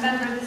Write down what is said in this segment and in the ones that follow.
November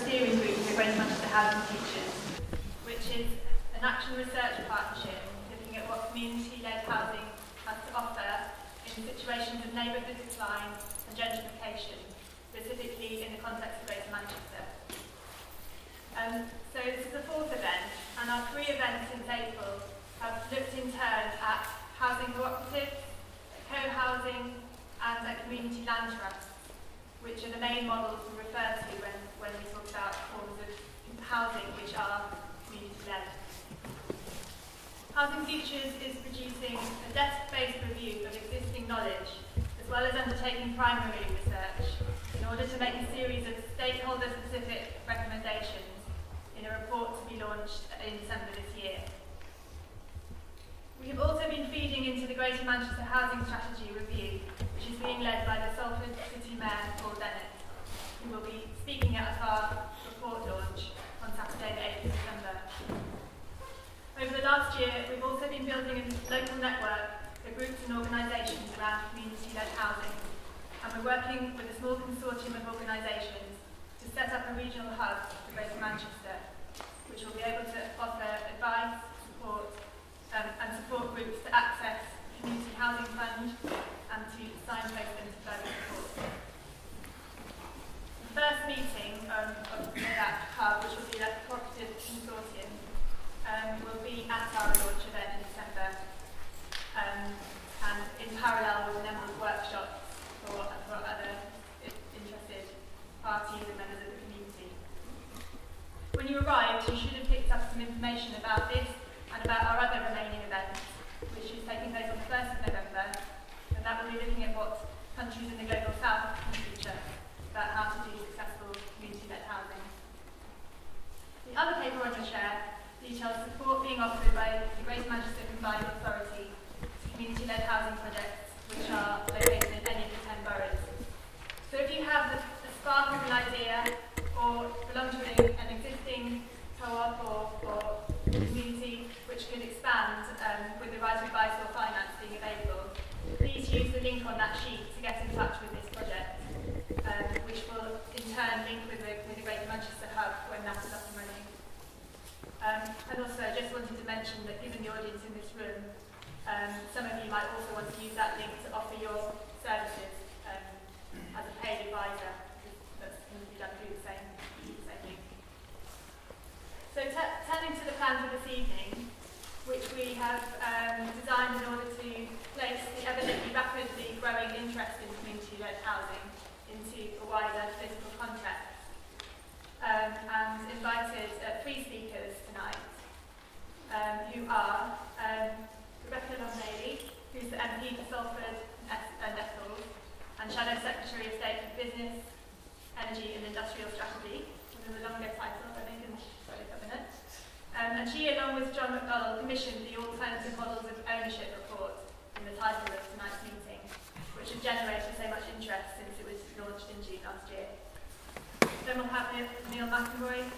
McInroy,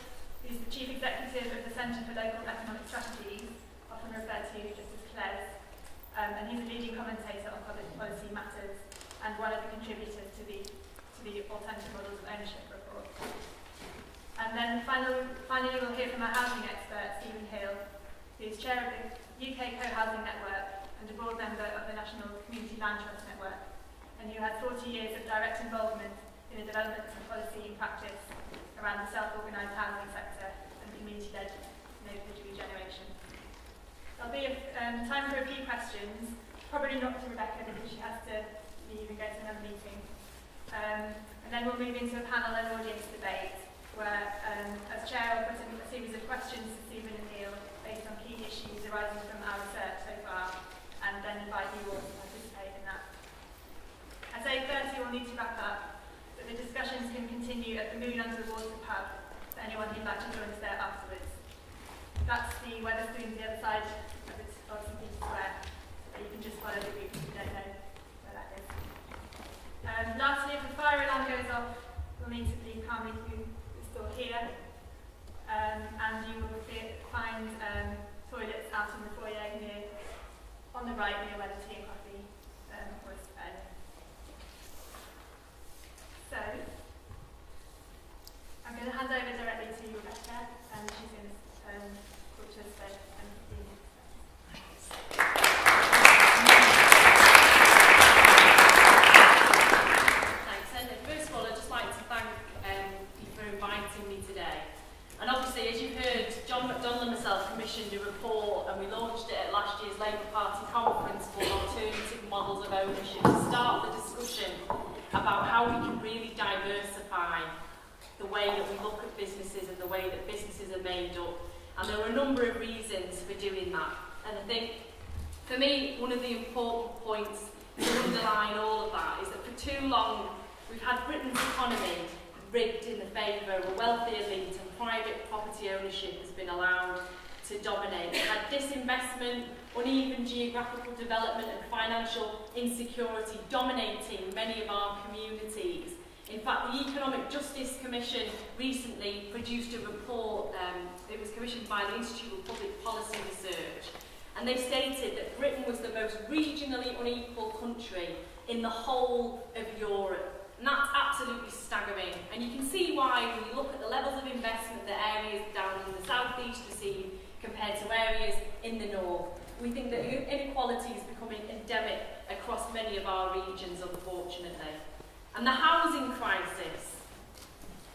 who's the Chief Executive of the Centre for Local Economic Strategies, often referred to just as CLES, um, and he's a leading commentator on public policy matters and one of the contributors to the, to the Alternative Models of Ownership report. And then finally, finally we'll hear from our housing expert, Stephen Hill, who's chair of the UK Co-Housing Network and a board member of the National Community Land Trust Network, and who has 40 years of direct involvement in the development of policy and practice around the self-organised housing sector and community-led neighbourhood regeneration. There'll be a, um, time for a few questions, probably not to Rebecca because she has to leave and go to another meeting. Um, and then we'll move into a panel and audience debate where, um, as chair, I'll put in a series of questions to Stephen and Neil based on key issues arising from our research so far, and then invite you all to participate in that. I say 30, we'll need to wrap up. The discussions can continue at the Moon Under the Water pub for anyone who'd like to join us there afterwards. That's the Wetherspoon, the other side of, the Boston St. Square. You can just follow the route if you don't know where that is. Um, lastly, if the fire alarm goes off, we'll need to leave calmly through here. Um, and you will find um, toilets out in the foyer here on the right near where the tea So, I'm going directly to Rebecca, and she's going to um, talk to us how we can really diversify the way that we look at businesses and the way that businesses are made up. And there are a number of reasons for doing that. And I think, for me, one of the important points to underline all of that is that for too long we've had Britain's economy rigged in the favour of a wealthy elite and private property ownership has been allowed to dominate. We've had disinvestment, uneven geographical development and financial insecurity dominating many of our communities. In fact, the Economic Justice Commission recently produced a report, um, it was commissioned by the Institute of Public Policy Research, and they stated that Britain was the most regionally unequal country in the whole of Europe. And that's absolutely staggering. And you can see why when you look at the levels of investment that areas down in the southeast receive compared to areas in the north. We think that inequality is becoming endemic across many of our regions, unfortunately. And the housing crisis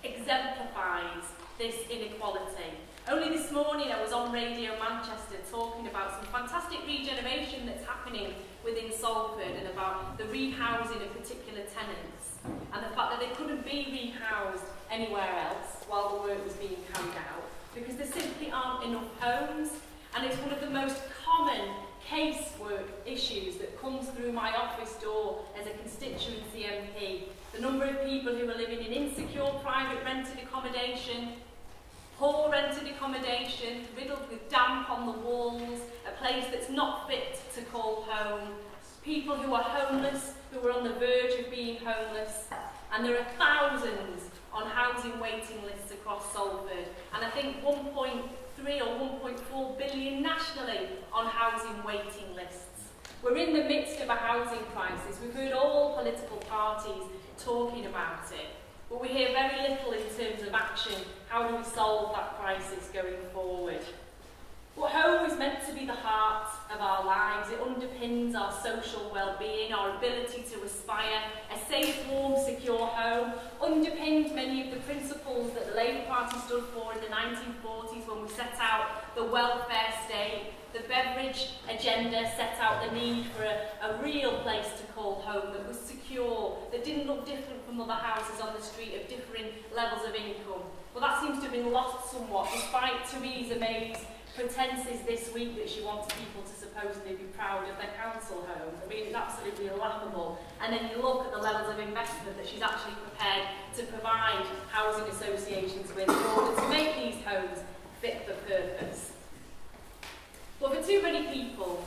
exemplifies this inequality. Only this morning I was on Radio Manchester talking about some fantastic regeneration that's happening within Salford and about the rehousing of particular tenants and the fact that they couldn't be rehoused anywhere else while the work was being carried out because there simply aren't enough homes and it's one of the most common casework issues that comes through my office door as a constituency MP. The number of people who are living in insecure private rented accommodation, poor rented accommodation, riddled with damp on the walls, a place that's not fit to call home, people who are homeless, who are on the verge of being homeless, and there are thousands on housing waiting lists across Salford, and I think 1.3 or 1.4 billion nationally on housing waiting lists. We're in the midst of a housing crisis. We've heard all political parties talking about it. But we hear very little in terms of action. How do we solve that crisis going forward? But home is meant to be the heart of our lives. It underpins our social well-being, our ability to aspire a safe, warm, secure home, underpinned many of the principles that the Labour Party stood for in the 1940s when we set out the welfare state, the beverage agenda set out the need for a, a real place to call home that was secure, that didn't look different from other houses on the street of differing levels of income. Well, that seems to have been lost somewhat, despite Theresa May's pretenses this week that she wants people to supposedly be proud of their council homes. I mean, it's absolutely laughable. And then you look at the levels of investment that she's actually prepared to provide housing associations with in order to make these homes fit for purpose. But for too many people,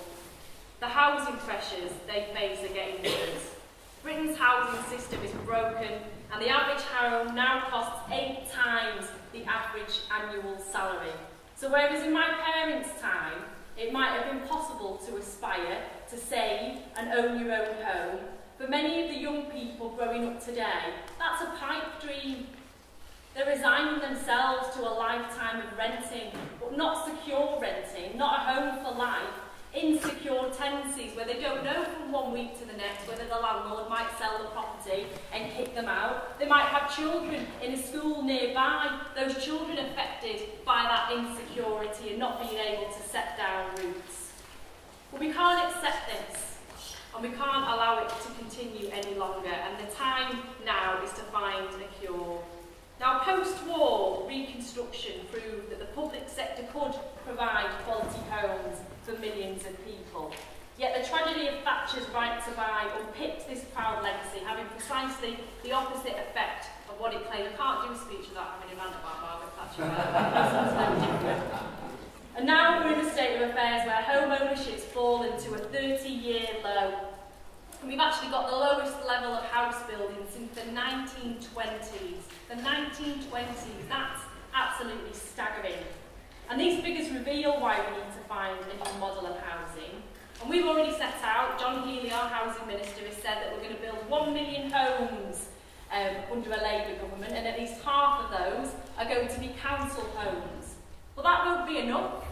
the housing pressures they face are getting worse. Britain's housing system is broken and the average home now costs eight times the average annual salary. So whereas in my parents' time, it might have been possible to aspire to save and own your own home, for many of the young people growing up today, that's a pipe dream. They're resigning themselves to a lifetime of renting, but not secure renting, not a home for life, insecure tenancies where they don't know from one week to the next whether the landlord might sell the property and kick them out. They might have children in a school nearby, those children affected by that insecurity and not being able to set down roots. But we can't accept this and we can't allow it to continue any longer and the time now is to find a cure. Now, post-war reconstruction proved that the public sector could provide quality homes for millions of people. Yet the tragedy of Thatcher's right to buy unpicked this proud legacy, having precisely the opposite effect of what it claimed. I can't do a speech without having a rant about Margaret Thatcher. and now we're in a state of affairs where home ownership's fallen to a 30-year low. And we've actually got the lowest level of house building since the 1920s. The 1920s, that's absolutely staggering. And these figures reveal why we need to find a new model of housing. And we've already set out, John Healey, our housing minister, has said that we're going to build one million homes um, under a Labour government, and at least half of those are going to be council homes. But that won't be enough,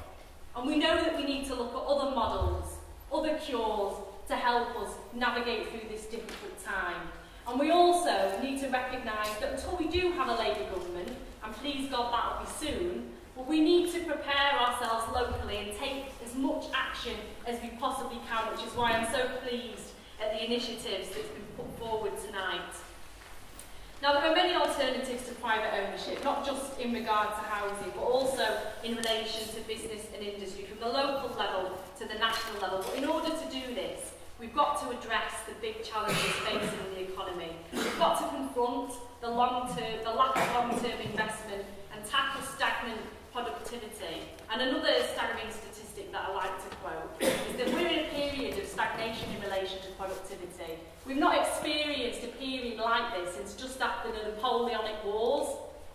and we know that we need to look at other models, other cures to help us navigate through this difficult time. And we also need to recognise that until we do have a Labour government, and please God that will be soon, but we need to prepare ourselves locally and take as much action as we possibly can, which is why I'm so pleased at the initiatives that's been put forward tonight. Now, there are many alternatives to private ownership, not just in regard to housing, but also in relation to business and industry, from the local level to the national level. But in order to do this, we've got to address the big challenges facing the economy. We've got to confront the long-term, the lack of long-term investment and tackle stagnant productivity. And another staggering statistic that I like to quote is that we're in a period of stagnation in relation to productivity. We've not experienced a period like this since just after the Napoleonic Wars,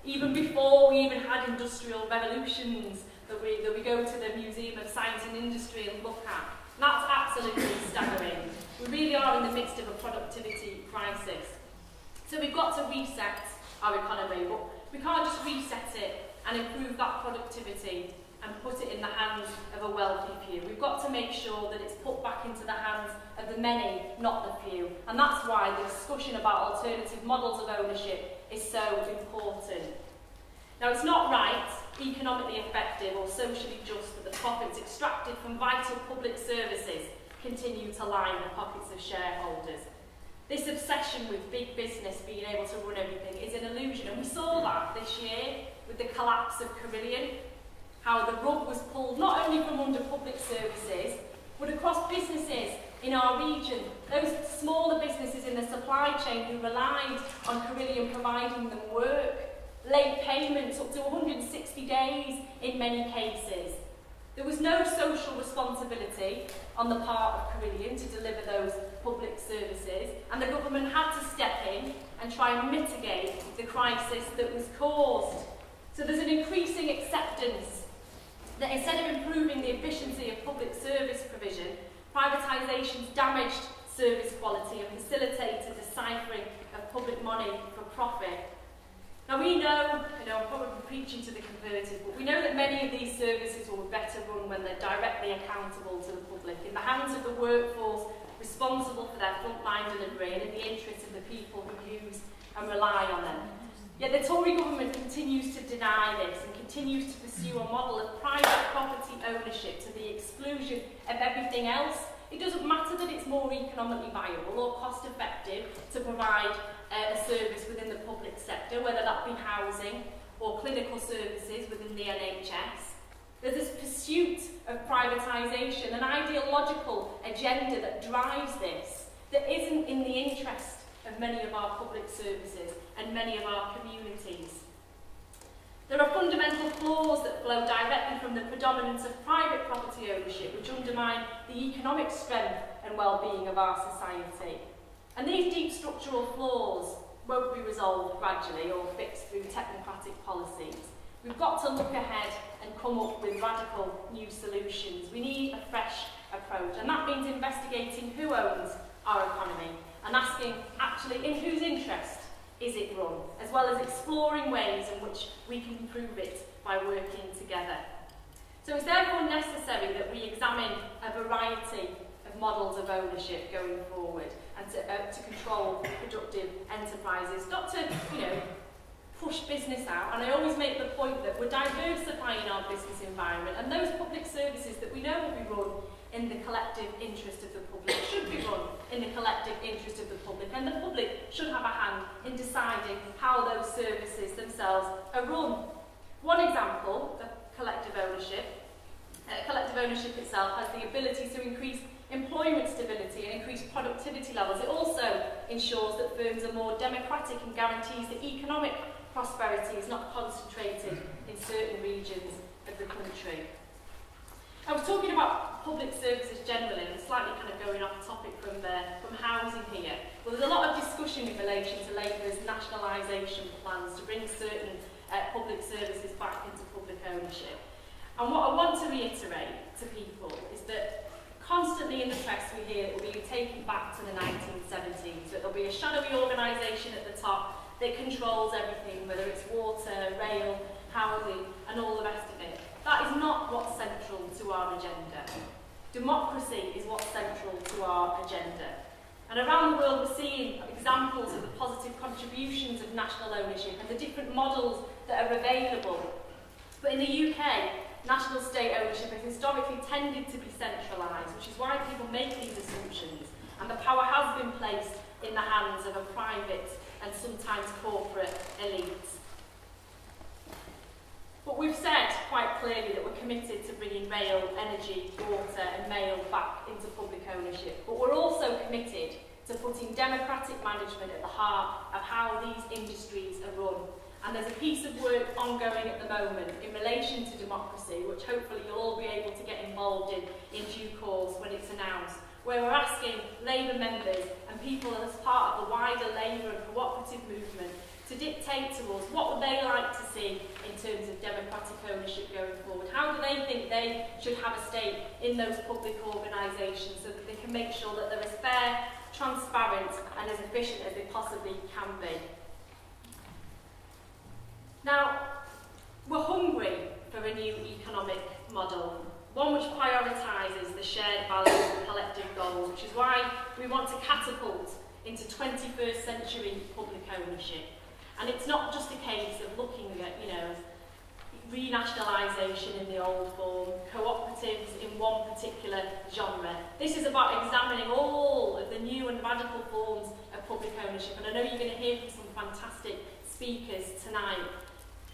even before we even had industrial revolutions that we, that we go to the Museum of Science and Industry and look at. That's absolutely staggering. We really are in the midst of a productivity crisis. So we've got to reset our economy, but we can't just reset it and improve that productivity and put it in the hands of a wealthy few. We've got to make sure that it's put back into the hands of the many, not the few. And that's why the discussion about alternative models of ownership is so important. Now, it's not right, economically effective or socially just that the profits extracted from vital public services continue to line the pockets of shareholders. This obsession with big business being able to run everything is an illusion, and we saw that this year with the collapse of Carillion, how the rug was pulled not only from under public services, but across businesses in our region, those smaller businesses in the supply chain who relied on Carillion providing them work, late payments up to 160 days in many cases. There was no social responsibility on the part of Carillion to deliver those public services, and the government had to step in and try and mitigate the crisis that was caused. So there's an increasing acceptance that instead of improving the efficiency of public service provision, privatisations damaged service quality and facilitated the ciphering of public money for profit. Now we know, you know, I'm probably preaching to the converted, but we know that many of these services will be better run when they're directly accountable to the public, in the hands of the workforce responsible for their frontline delivery and in the interests of the people who use and rely on them. Yet the Tory government continues to deny this and continues to pursue a model of private property ownership to the exclusion of everything else. It doesn't matter that it's more economically viable or cost effective to provide uh, a service within the public sector, whether that be housing or clinical services within the NHS. There's this pursuit of privatisation, an ideological agenda that drives this, that isn't in the interest of many of our public services and many of our communities. There are fundamental flaws that flow directly from the predominance of private property ownership which undermine the economic strength and well-being of our society. And these deep structural flaws won't be resolved gradually or fixed through technocratic policies. We've got to look ahead and come up with radical new solutions. We need a fresh approach, and that means investigating who owns our economy and asking, actually, in whose interest is it run, as well as exploring ways in which we can improve it by working together. So it's therefore necessary that we examine a variety of models of ownership going forward and to, uh, to control productive enterprises, not to, you know, push business out. And I always make the point that we're diversifying our business environment and those public services that we know will be run in the collective interest of the public should be run in the collective interest of the public and the public should have a hand in deciding how those services themselves are run. One example of collective ownership, uh, collective ownership itself has the ability to increase employment stability and increase productivity levels. It also ensures that firms are more democratic and guarantees that economic prosperity is not concentrated in certain regions of the country. I was talking about public services generally and slightly kind of going off topic from, uh, from housing here. Well, there's a lot of discussion in relation to Labour's nationalisation plans to bring certain uh, public services back into public ownership. And what I want to reiterate to people is that constantly in the press we hear that we'll be taken back to the 1970s, that there'll be a shadowy organisation at the top that controls everything, whether it's water, rail, housing, and all the rest of it. That is not what's central to our agenda. Democracy is what's central to our agenda. And around the world we're seeing examples of the positive contributions of national ownership and the different models that are available. But in the UK, national state ownership has historically tended to be centralised, which is why people make these assumptions. And the power has been placed in the hands of a private and sometimes corporate elites. But we've said quite clearly that we're committed to bringing rail, energy, water and mail back into public ownership. But we're also committed to putting democratic management at the heart of how these industries are run And there's a piece of work ongoing at the moment in relation to democracy, which hopefully you'll all be able to get involved in in due course when it's announced, where we're asking Labour members and people as part of the wider labour and cooperative movement to dictate to us what would they like to see in terms of democratic ownership going forward. How do they think they should have a stake in those public organisations so that they can make sure that they're as fair, transparent and as efficient as they possibly can be. Now, we're hungry for a new economic model one which prioritises the shared values and collective goals, which is why we want to catapult into 21st century public ownership. And it's not just a case of looking at, you know, renationalisation in the old form, cooperatives in one particular genre. This is about examining all of the new and radical forms of public ownership. And I know you're going to hear from some fantastic speakers tonight.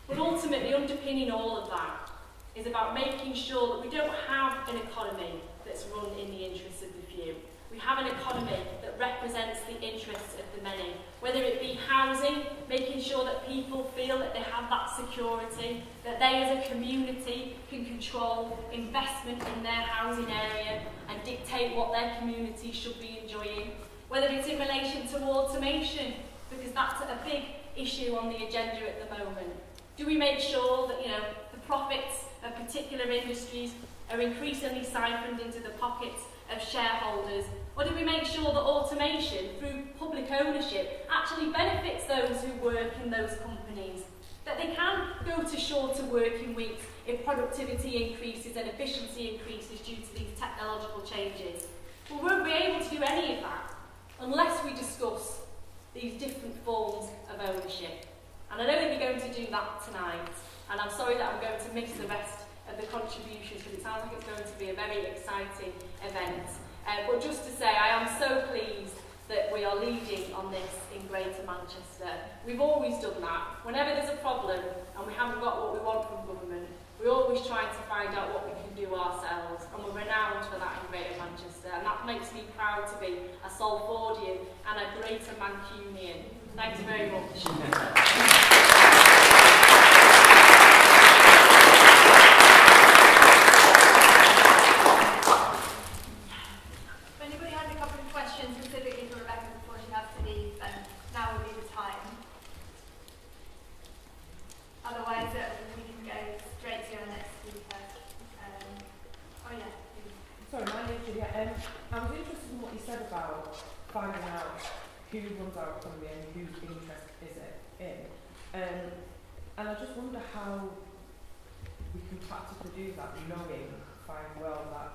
But ultimately, underpinning all of that is about making sure that we don't have an economy that's run in the interests of the few. We have an economy that represents the interests of the many, whether it be housing, making sure that people feel that they have that security, that they as a community can control investment in their housing area and dictate what their community should be enjoying, whether it's in relation to automation, because that's a big issue on the agenda at the moment. Do we make sure that, you know, the profits of particular industries are increasingly siphoned into the pockets of shareholders? Or do we make sure that automation through public ownership actually benefits those who work in those companies? That they can go to shorter working weeks if productivity increases and efficiency increases due to these technological changes? Well, won't be able to do any of that unless we discuss these different forms of ownership. And I don't think we're going to do that tonight. And I'm sorry that I'm going to miss the rest of the contributions because it sounds like it's going to be a very exciting event. Uh, but just to say, I am so pleased that we are leading on this in Greater Manchester. We've always done that. Whenever there's a problem and we haven't got what we want from government, we always try to find out what we can do ourselves and we're renowned for that in Greater Manchester and that makes me proud to be a Salfordian and a Greater Mancunian. Thanks very much. who runs our economy and whose interest is it in. Um, and I just wonder how we can practically do that, knowing fine well that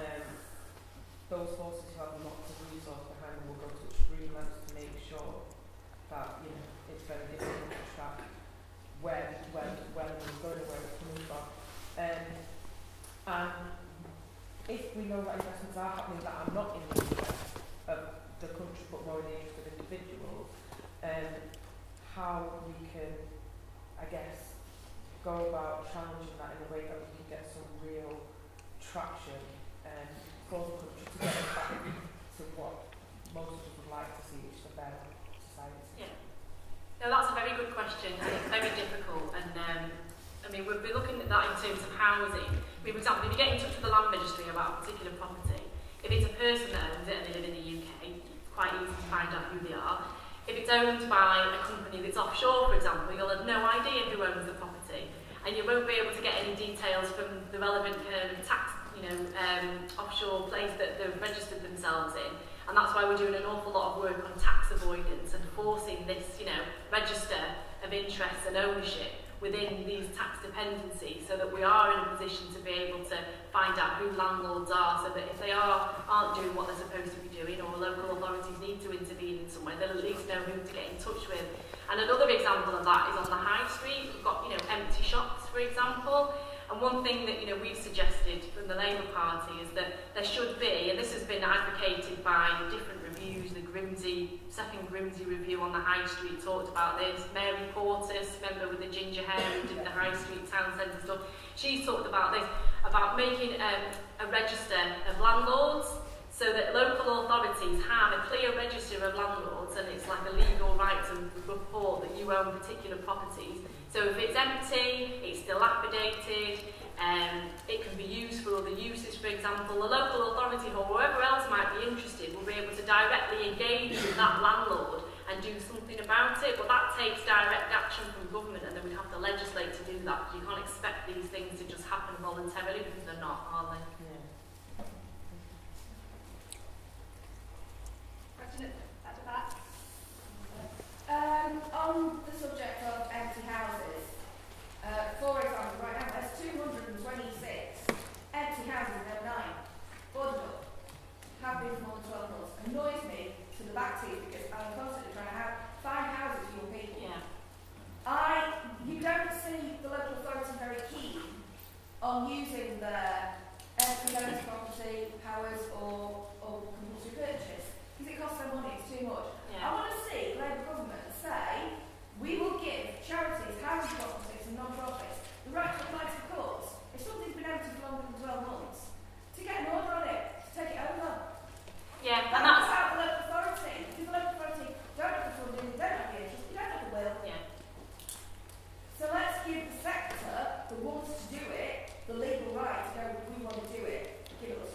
um, those forces who have lots of resource behind them will go to extreme lengths to make sure that you know it's very difficult to track where where where it's going, where it's coming from. Um, and if we know that investments are happening that are not in the interest of the country but more in the and how we can, I guess, go about challenging that in a way that we can get some real traction um, and cause the country to get back to what most of us would like to see, which is a better society. Yeah. Now that's a very good question and it's very difficult and um, I mean we'll be looking at that in terms of housing. I mean, for example, if you get in touch with the land registry about a particular property, if it's a person that owns it and they live in the UK, it's quite easy to find out who they are. If it's owned by a company that's offshore, for example, you'll have no idea who owns the property and you won't be able to get any details from the relevant kind of tax, you know, um, offshore place that they've registered themselves in. And that's why we're doing an awful lot of work on tax avoidance and forcing this, you know, register of interest and ownership within these tax dependencies so that we are in a position to be able to find out who landlords are so that if they are, aren't doing what they're supposed to be doing or local authorities need to intervene in some way, they'll at least know who to get in touch with. And another example of that is on the high street. We've got, you know, empty shops, for example. And one thing that, you know, we've suggested from the Labour Party is that there should be, and this has been advocated by different reviews, the Grimsey, second Grimsey review on the High Street talked about this. Mary Portis, member with the ginger hair who did the High Street Town Centre stuff, she talked about this, about making um, a register of landlords so that local authorities have a clear register of landlords and it's like a legal right to report that you own particular properties. So if it's empty, it's dilapidated, Um, it can be used for other uses, for example. The local authority or whoever else might be interested will be able to directly engage with that landlord and do something about it, but that takes direct action from government and then we'd have to legislate to do that. You can't expect these things to just happen voluntarily because they're not, are they? Question at the back. Um, on the subject of empty houses, uh, for example, right now there's 226 empty houses in M9, boarded up, have been for more than 12 months. Annoys me to the back teeth because I'm constantly trying to have, find houses for your people. Yeah. I, you don't see the local authority very keen on using their empty homes property powers or, or compulsory purchase because it costs them money, it's too much. Yeah. I want to see Labour government say we will give charities, housing and non-profits the right to apply to the courts if something's been empty for longer than 12 months to get an order on it, to take it over. Yeah, and That's about the local authority. Because the local authority don't have the funding, they don't have the interest, they don't have the will. yeah. So let's give the sector that wants to do it the legal right to go, we want to do it, give it us.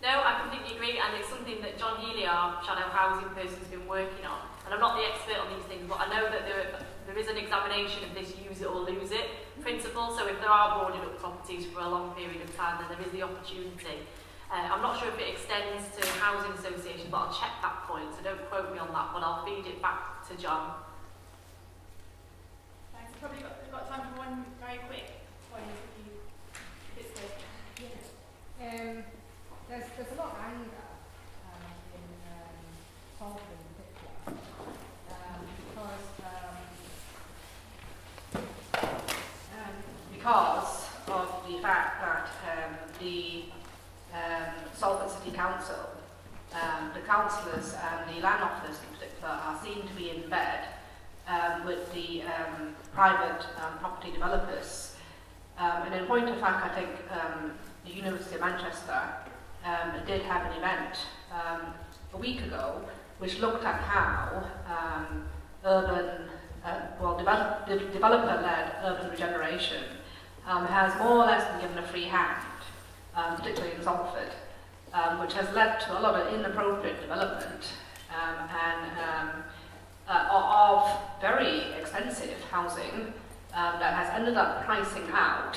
No, I completely agree, and it's something that John Healey, our shadow housing person, has been working on. And I'm not the expert on these things, but I know that there, there is an examination of this use it or lose it principle. So if there are boarded up properties for a long period of time, then there is the opportunity. Uh, I'm not sure if it extends to housing associations, but I'll check that point, so don't quote me on that, but I'll feed it back to John. Thanks. We've probably got, got time for one very quick point if you, if it's good. Um, there's, there's a lot of anger um, in um, Salford in particular um, because um, um, because of the fact that um, the um, Salford City Council, um, the councillors and the land officers in particular are seen to be in bed um, with the um, private um, property developers. Um, and in point of fact, I think um, the University of Manchester um, did have an event um, a week ago which looked at how um, urban, uh, well, de- developer-led urban regeneration um, has more or less been given a free hand, um, particularly in Salford, um, which has led to a lot of inappropriate development um, and um, uh, of very expensive housing that has ended up pricing out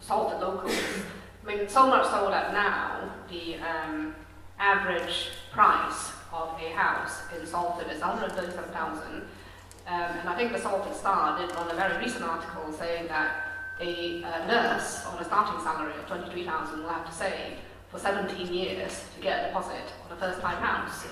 Salford locals. I mean, so much so that now the average price of a house in Salford is 137,000. Um, and I think the Salford Star did run a very recent article saying that a uh, nurse on a starting salary of 23,000 will have to save for 17 years to get a deposit on a first-time house.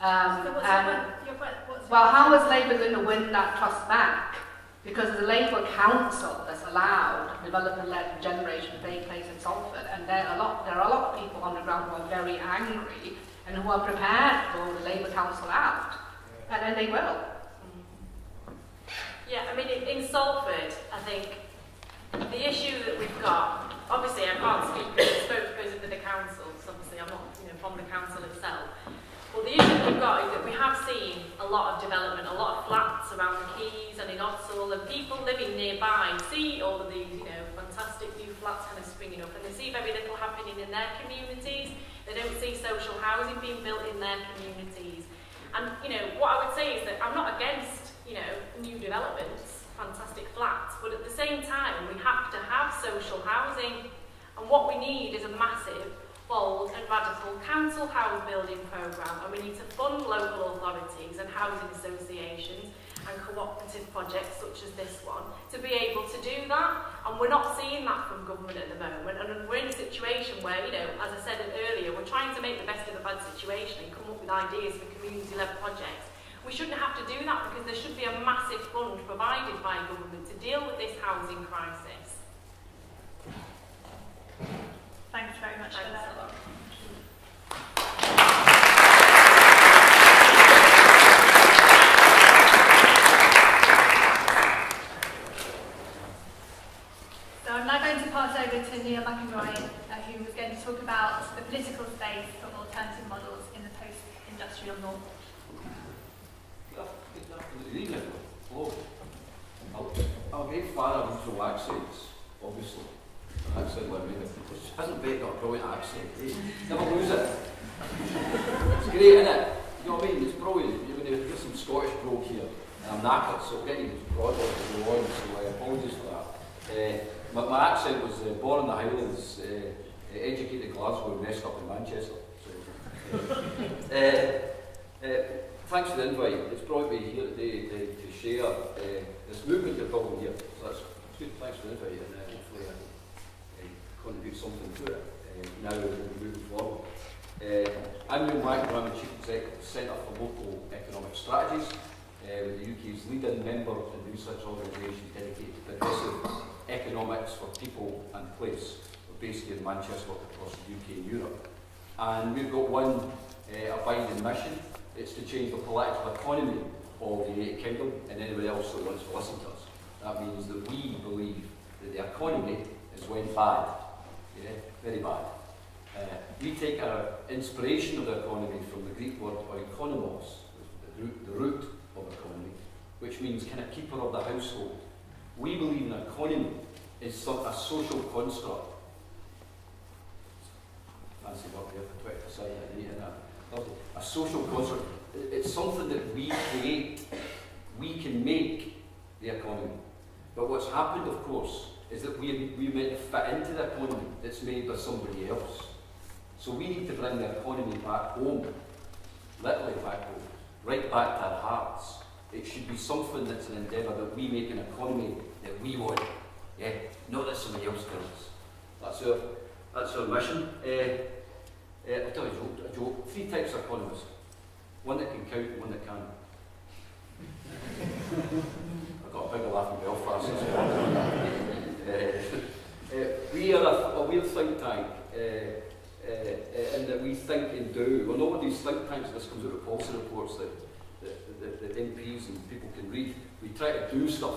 Um, so what's and, your, your, what's well, how is Labour going to win that trust back? Because the Labour Council has allowed development-led regeneration to take place in Salford, and there are a lot, there are a lot of people on the ground who are very angry and who are prepared to throw the Labour Council out, and then they will. Yeah, I mean, in, in Salford, I think the issue that we've got, obviously I can't speak for the spokesperson for the council, because obviously I'm not you know, from the council itself, but the issue that we've got is that we have seen a lot of development, a lot of flats around the and in Ordsall, and people living nearby see all of these, you know, fantastic new flats kind of springing up, and they see very little happening in their communities. They don't see social housing being built in their communities. And, you know, what I would say is that I'm not against, you know, new developments, fantastic flats, but at the same time, we have to have social housing. And what we need is a massive, bold and radical council house building programme, and we need to fund local authorities and housing associations and cooperative projects such as this one to be able to do that. And we're not seeing that from government at the moment. And we're in a situation where, you know, as I said earlier, we're trying to make the best of a bad situation and come up with ideas for community-led projects We shouldn't have to do that because there should be a massive fund provided by government to deal with this housing crisis. Thanks very much for that. So I'm now going to pass over to Neil McInroy, uh, who was going to talk about the political space for alternative models in the post-industrial north. Good evening. Hello. I'll, I'll make far regional accents, obviously. Accent me, which hasn't very got a brilliant accent. Eh? Never lose it. It's great, isn't it? You know what I mean? It's brilliant. You're going to some Scottish brogue here. And I'm knackered, so getting broad off the on, so I apologise for that. Uh, my, my accent was uh, born in the Highlands, uh, educated in Glasgow and messed up in Manchester. So, uh, uh, thanks for the invite. It's brought me here today to, to share uh, this movement you're building here. So that's good. Thanks for the invite, and uh, hopefully I uh, contribute something to it uh, now we're moving forward. Uh, I'm Neil Magnus, I'm the Chief Executive of the Centre for Local Economic Strategies, uh, the UK's leading member of and research organisation dedicated to progressive economics for people and place. We're based here in Manchester, across the UK and Europe. And we've got one uh, abiding mission, it's to change the political economy of the United Kingdom and anybody else that wants to listen to us. That means that we believe that the economy has went bad, yeah, very bad. Uh, we take our inspiration of the economy from the Greek word oikonomos, the root, the root of economy, which means kind of keeper of the household. We believe an economy is some, a social construct. Fancy word there for 20 percent, I need that. Lovely. A social construct. It's something that we create. We can make the economy. But what's happened, of course, is that we, we meant to fit into the economy that's made by somebody else. So we need to bring the economy back home, literally back home, right back to our hearts. It should be something that's an endeavour that we make an economy that we want, yeah, not that somebody else does. That's our, that's our mission. Uh, uh, I'll tell you a joke, a joke. Three types of economists. One that can count and one that can't. I got a bigger laugh in Belfast uh, uh, we are a, a weird think tank. Uh, uh, in that we think and do. Well, not one of these think tanks, this comes out of policy reports that, that, that, that MPs and people can read. We try to do stuff.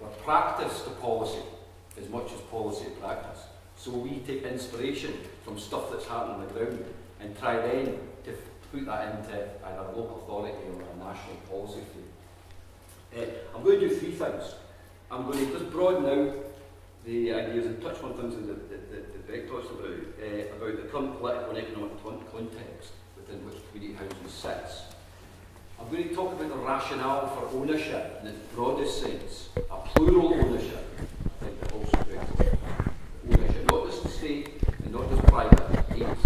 We're practice to policy as much as policy practice. So we take inspiration from stuff that's happening on the ground and try then to put that into either local authority or a national policy field. Uh, I'm going to do three things. I'm going to just broaden out the ideas and touch on things that, the, that, that Beck talks about, uh, about the current political and economic context within which community housing sits. I'm going to talk about the rationale for ownership in its broadest sense, a plural ownership, I think also Beck talked about. Ownership, not just the state and not just private,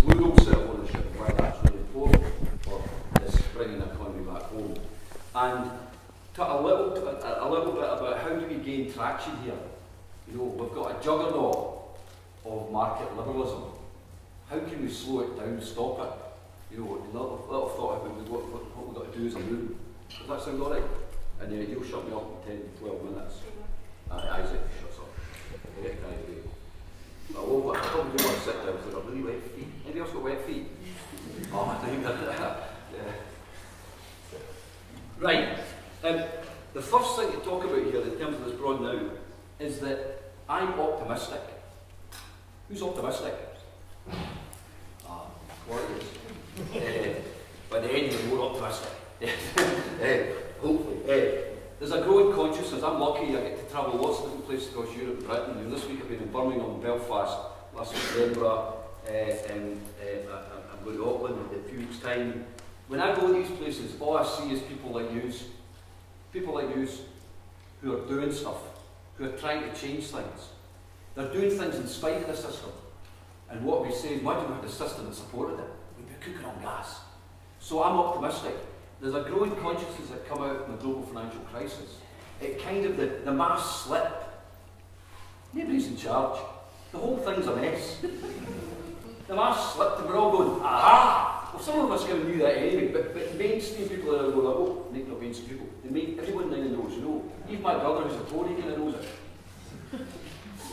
a plural set of ownership, and why that's really important for this bringing the economy back home. And a little, a, little bit about how do we gain traction here. You know, we've got a juggernaut of market liberalism. How can we slow it down, stop it? You know, a little, little thought about what, what, we've got to do as a movement. Does that sound alright? And then you'll shut me up in 10, 12 minutes. Uh, Isaac shuts up. Can I do? I will, I probably do want to sit down because I've got really wet feet. Anybody else got wet feet? Oh, I think that, yeah. Right. Um, the first thing to talk about here in terms of this broad now is that I'm optimistic. Who's optimistic? Ah, warriors. uh, by the end, you're more optimistic. uh, hopefully. Uh, there's a growing consciousness. I'm lucky I get to travel lots of different places across Europe and Britain. Know, this week I've been in Birmingham, Belfast, last week Edinburgh, and uh, I- I'm going to Auckland in a few weeks' time. When I go to these places, all I see is people like yous, people like yous who are doing stuff. who are trying to change things. They're doing things in spite of the system. And what we say is, why don't we have the system that supported it? We'd be cooking on gas. So I'm optimistic. There's a growing consciousness that come out from the global financial crisis. It kind of, the, the mass slip. Nobody's in charge. The whole thing's a mess. the mass slipped and we're all going, aha! Well, some of us kind of knew that anyway, but, but mainstream people are going like, oh, not mainstream people. They make, everyone of knows, you know. Even my brother who's a Tory kind of knows it.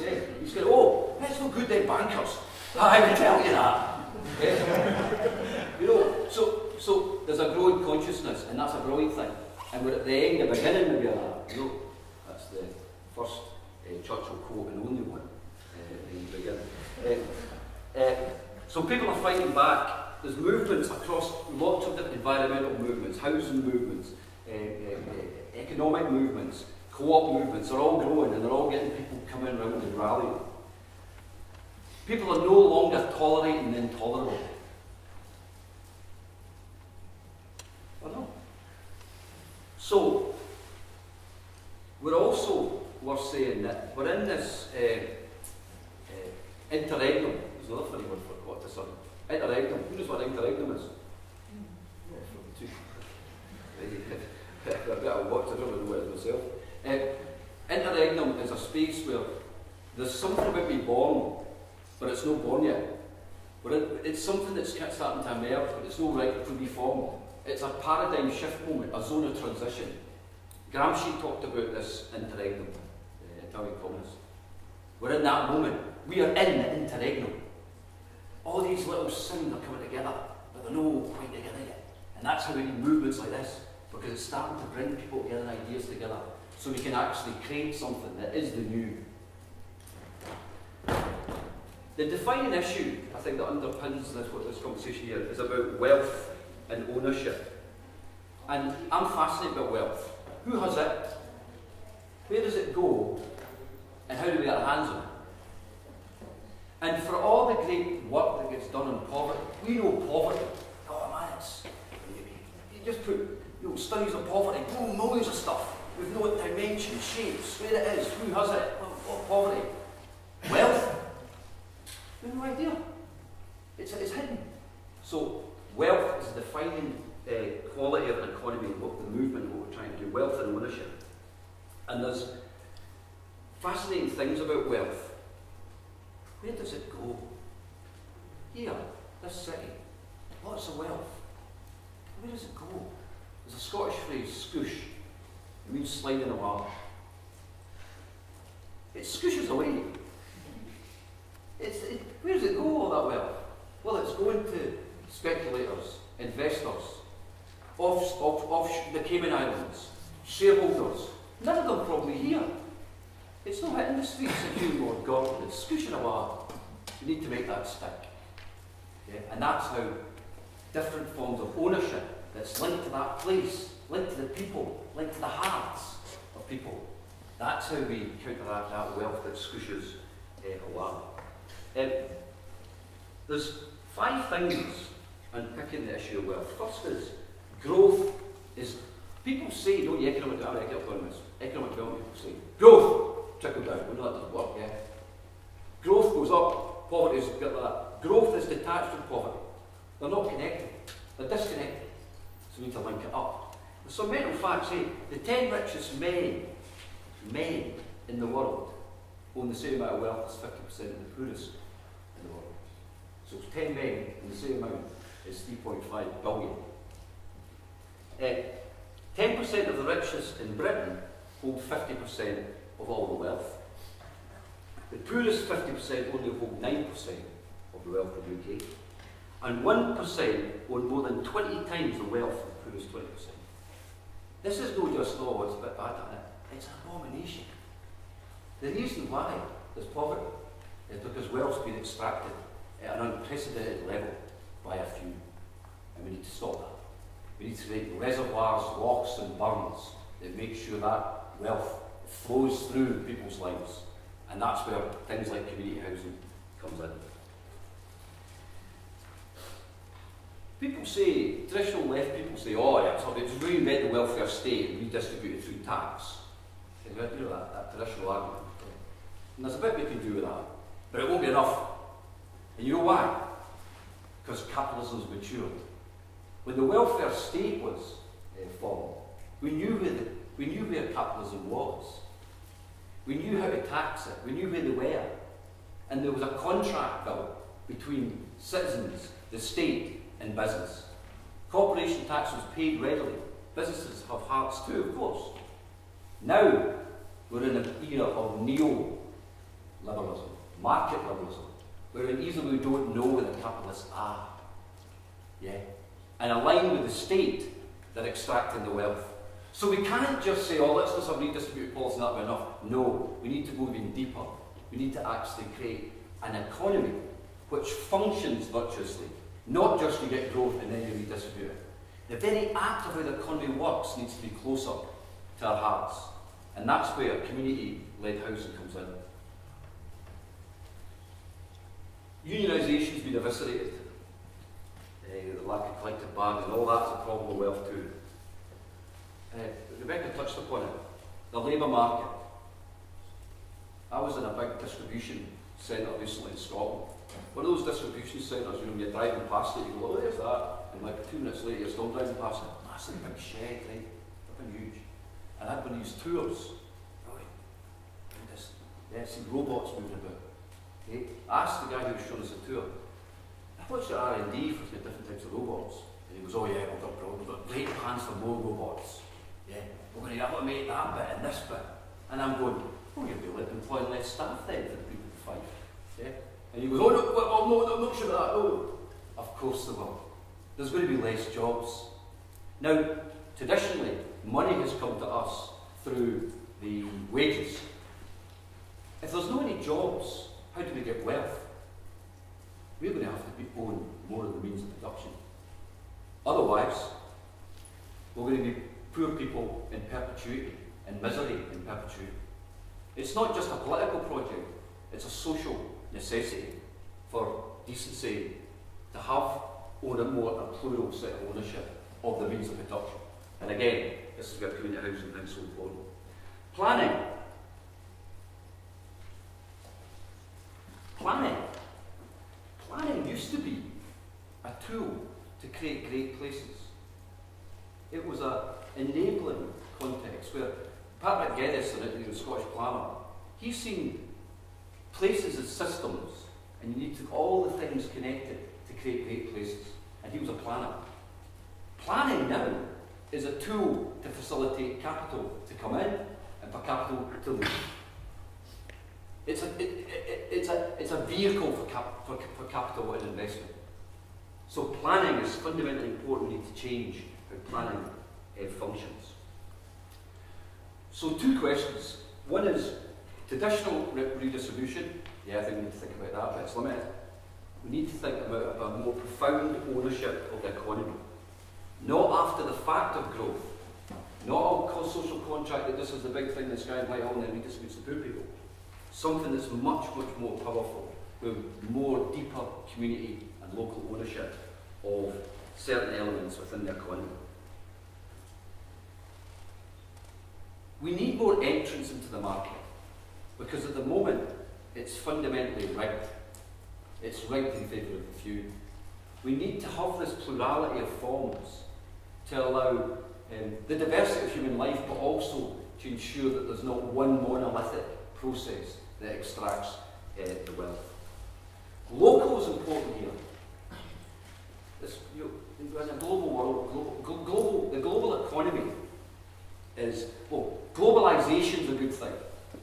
yeah, he's going, oh, that's no good, them bankers. I can tell you that. Yeah. you know, so, so there's a growing consciousness, and that's a growing thing. And we're at the end, the beginning maybe of that. You know, that's the first uh, Churchill quote and only one uh, in the beginning. Uh, uh, so people are fighting back. There's movements across lots of different environmental movements, housing movements, uh, uh, economic movements, co-op movements. They're all growing, and they're all getting people coming around and rallying. People are no longer tolerating the intolerable. I know. So, we're also, we're saying that we're in this uh, uh, interregnum. There's another funny word for is. Interregnum. Who knows what interregnum is? a bit of what I don't know what it is myself. Uh, interregnum is a space where there's something about being born but it's not born yet. But it, it's something that's starting to emerge, but it's not right to be formed. It's a paradigm shift moment, a zone of transition. Gramsci talked about this interregnum, the Italian communist. We're in that moment. We are in the interregnum. All these little sins are coming together, but they're not quite together yet. And that's how we need movements like this, because it's starting to bring people together and ideas together, so we can actually create something that is the new. The defining issue, I think, that underpins this, what this conversation here is about wealth and ownership. And I'm fascinated by wealth. Who has it? Where does it go? And how do we get our hands on it? And for all the great work that gets done on poverty, we know poverty. Oh man, it's you just put you know, studies of poverty, oh, millions of stuff. We've no dimensions, shapes, where it is, who has it, what poverty. Wealth, we have no idea. It's, it's hidden. So wealth is the defining uh, quality of an economy, what the movement, what we're trying to do, wealth and ownership. And there's fascinating things about wealth. Where does it go? Here, this city, lots of wealth. Where does it go? There's a Scottish phrase, scoosh. It means sliding away. It scooshes away. It's, it, where does it go, all that wealth? Well, it's going to speculators, investors, off, off, off the Cayman Islands, shareholders. None of them probably here. It's not hitting the streets of you, God, it's squishing away. You need to make that stick. Yeah? And that's how different forms of ownership that's linked to that place, linked to the people, linked to the hearts of people. That's how we counteract that wealth that squishes uh, away. Um, there's five things on picking the issue of wealth. First is growth is, people say, don't you, economic economics, economic development people say, growth, trickle down, we know that doesn't work, yeah. Growth goes up, poverty's got that. Growth is detached from poverty. They're not connected, they're disconnected. So we need to link it up. Some mental facts say the 10 richest men, men in the world own the same amount of wealth as 50% of the poorest in the world. So 10 men in the same amount is 3.5 billion. Uh, 10% of the richest in Britain hold 50% of all the wealth. The poorest 50% only hold 9% of the wealth of the UK. And 1% own more than 20 times the wealth of the poorest 20%. This is not just, oh, it's a bit bad, it? It's an abomination. The reason why there's poverty is because wealth's been extracted at an unprecedented level by a few. And we need to stop that. We need to create reservoirs, locks and burns that make sure that wealth flows through people's lives. And that's where things like community housing comes in. People say, traditional left people say, oh, yeah, it's, it's reinvent the welfare state and redistribute it through tax. You know, that, that traditional argument. And there's a bit we can do with that. But it won't be enough. And you know why? Because capitalism's matured. When the welfare state was uh, formed, we knew, where the, we knew where capitalism was. We knew how to tax it. We knew where they were. And there was a contract built between citizens, the state, and business. Corporation tax was paid readily. Businesses have hearts too, of course. Now, we're in an era of neo-liberalism, market liberalism, where easily we don't know where the capitalists are. Yeah. And align with the state that extracting the wealth. So we can't just say, oh, let's just have redistributive policy that'll be enough. No, we need to go even deeper. We need to actually create an economy which functions virtuously, not just to get growth and then you redistribute it. The very act of how the economy works needs to be closer to our hearts. And that's where community-led housing comes in. Unionisation's been eviscerated. Uh, the lack of collective bargaining, all that's a problem with wealth too. Uh, Rebecca touched upon it. The labour market. I was in a big distribution centre recently in Scotland. One of those distribution centres, you know, you're driving past it, you go, oh, there's that. And like two minutes later, you're still driving past it. Massive big shed, right? Flipping huge. And I'd been these tours. Right. And this, yeah, see robots moving about. Okay. I asked the guy who was showing us the tour, what's your R&D for the different types of robots? And he goes, oh yeah, we've got, we've got great plans for more robots. Yeah, we're going to automate that bit and this bit. And I'm going, oh, you'll be employing less staff then for the people to fight. Yeah. And he goes, oh, no, oh, no, I'm not sure about that. Oh, of course there will. There's going to be less jobs. Now, traditionally, money has come to us through the wages. If there's no any jobs, how do we get wealth? We're going to have to own more of the means of production. Otherwise, we're going to be poor people in perpetuity, in misery in perpetuity. It's not just a political project, it's a social necessity for decency to have own a more a plural set of ownership of the means of production. And again, this is where community housing is so important. Planning. Planning. Planning used to be a tool to create great places. It was a enabling context where Patrick Geddes, the Scottish planner, he's seen places as systems, and you need to all the things connected to create great places. And he was a planner. Planning now is a tool to facilitate capital to come in and for capital to leave. It's a, it, it, it's a, it's a vehicle for, cap, for, for capital and investment. So planning is fundamentally important. We need to change how planning uh, functions. So two questions. One is traditional re redistribution. Yeah, I think we need to think about that, but it's limited. We need to think about a more profound ownership of the economy. Not after the fact of growth. Not a social contract that this is the big thing that's going right on and then redistributes the poor people. Something that's much, much more powerful, with more deeper community and local ownership of certain elements within the economy. We need more entrance into the market because at the moment it's fundamentally rigged. It's rigged in favour of the few. We need to have this plurality of forms to allow um, the diversity of human life, but also to ensure that there's not one monolithic process that extracts uh, the wealth. Local is important here. This, you know, in a global world, global, global, the global economy is, well, globalisation is a good thing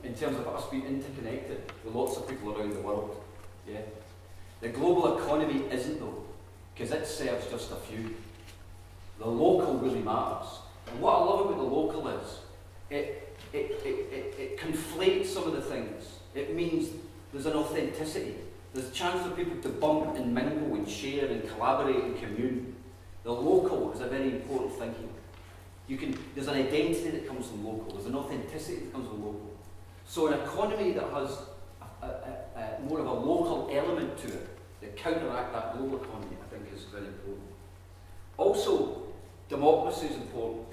in terms of us being interconnected with lots of people around the world. Yeah. The global economy isn't though, because it serves just a few. The local really matters. And what I love about the local is it, it, it, it, it conflates some of the things. It means there's an authenticity. There's a chance for people to bump and mingle and share and collaborate and commune. The local is a very important thing here. You can, there's an identity that comes from local. There's an authenticity that comes from local. So an economy that has a, a, a, more of a local element to it that counteract that global economy, I think is very important. Also, democracy is important.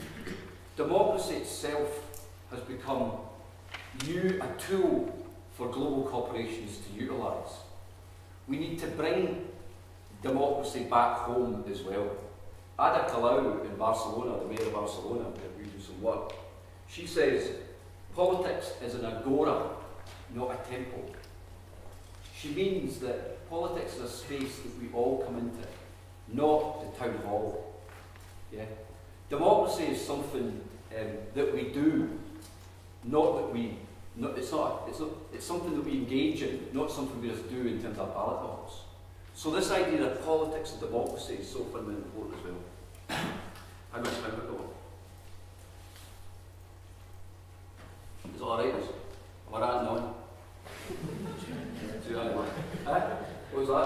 Democracy itself has become you a tool for global corporations to utilise. We need to bring democracy back home as well. Ada Colau in Barcelona, the mayor of Barcelona, where we do some work, she says politics is an agora, not a temple. She means that politics is a space that we all come into, not the town hall. Yeah? Democracy is something um, that we do, not that we. Not, it's not. It's not. It's something that we engage in, not something we just do in terms of ballot box. So this idea of politics and democracy is so fundamentally important as well. How much time have I got? Is it all right? Is am I ranting on? High, Huh? What was that?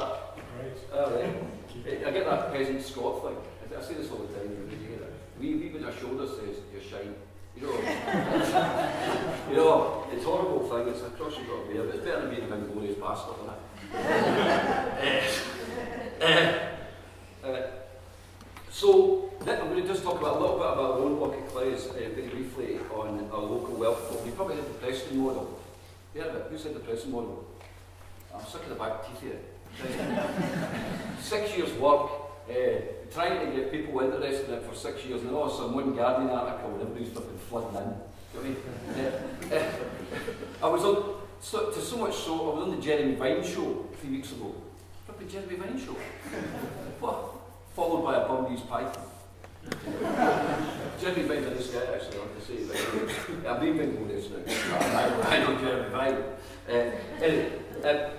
Right. All right. I get that peasant Scot thing. I, I say this all the time. You it. We, we when our shoulder says you're shine. You know, you know, it's a horrible thing. It's a cross you've got to bear, but it's better than being a glorious bastard, isn't it? So, I'm going to just talk about a little bit about our own work at CLES uh, very briefly on our local wealth model. You probably heard the Preston model. You heard of it? Who said the Preston model? I'm sick of the back teeth here. Six years work, uh, trying to get people interested in it for six years, and then all of one Guardian article and everybody's flipping flooding in. Uh, I was on, so, to so much so, I was on the Jeremy Vine show three weeks ago. Flipping Jeremy Vine show. what? Followed by a Burmese python. Jeremy Vine's a nice guy, actually, I have to say. But, uh, I'm leaving Glorious now. I, I know Jeremy Vine. Uh, anyway, um,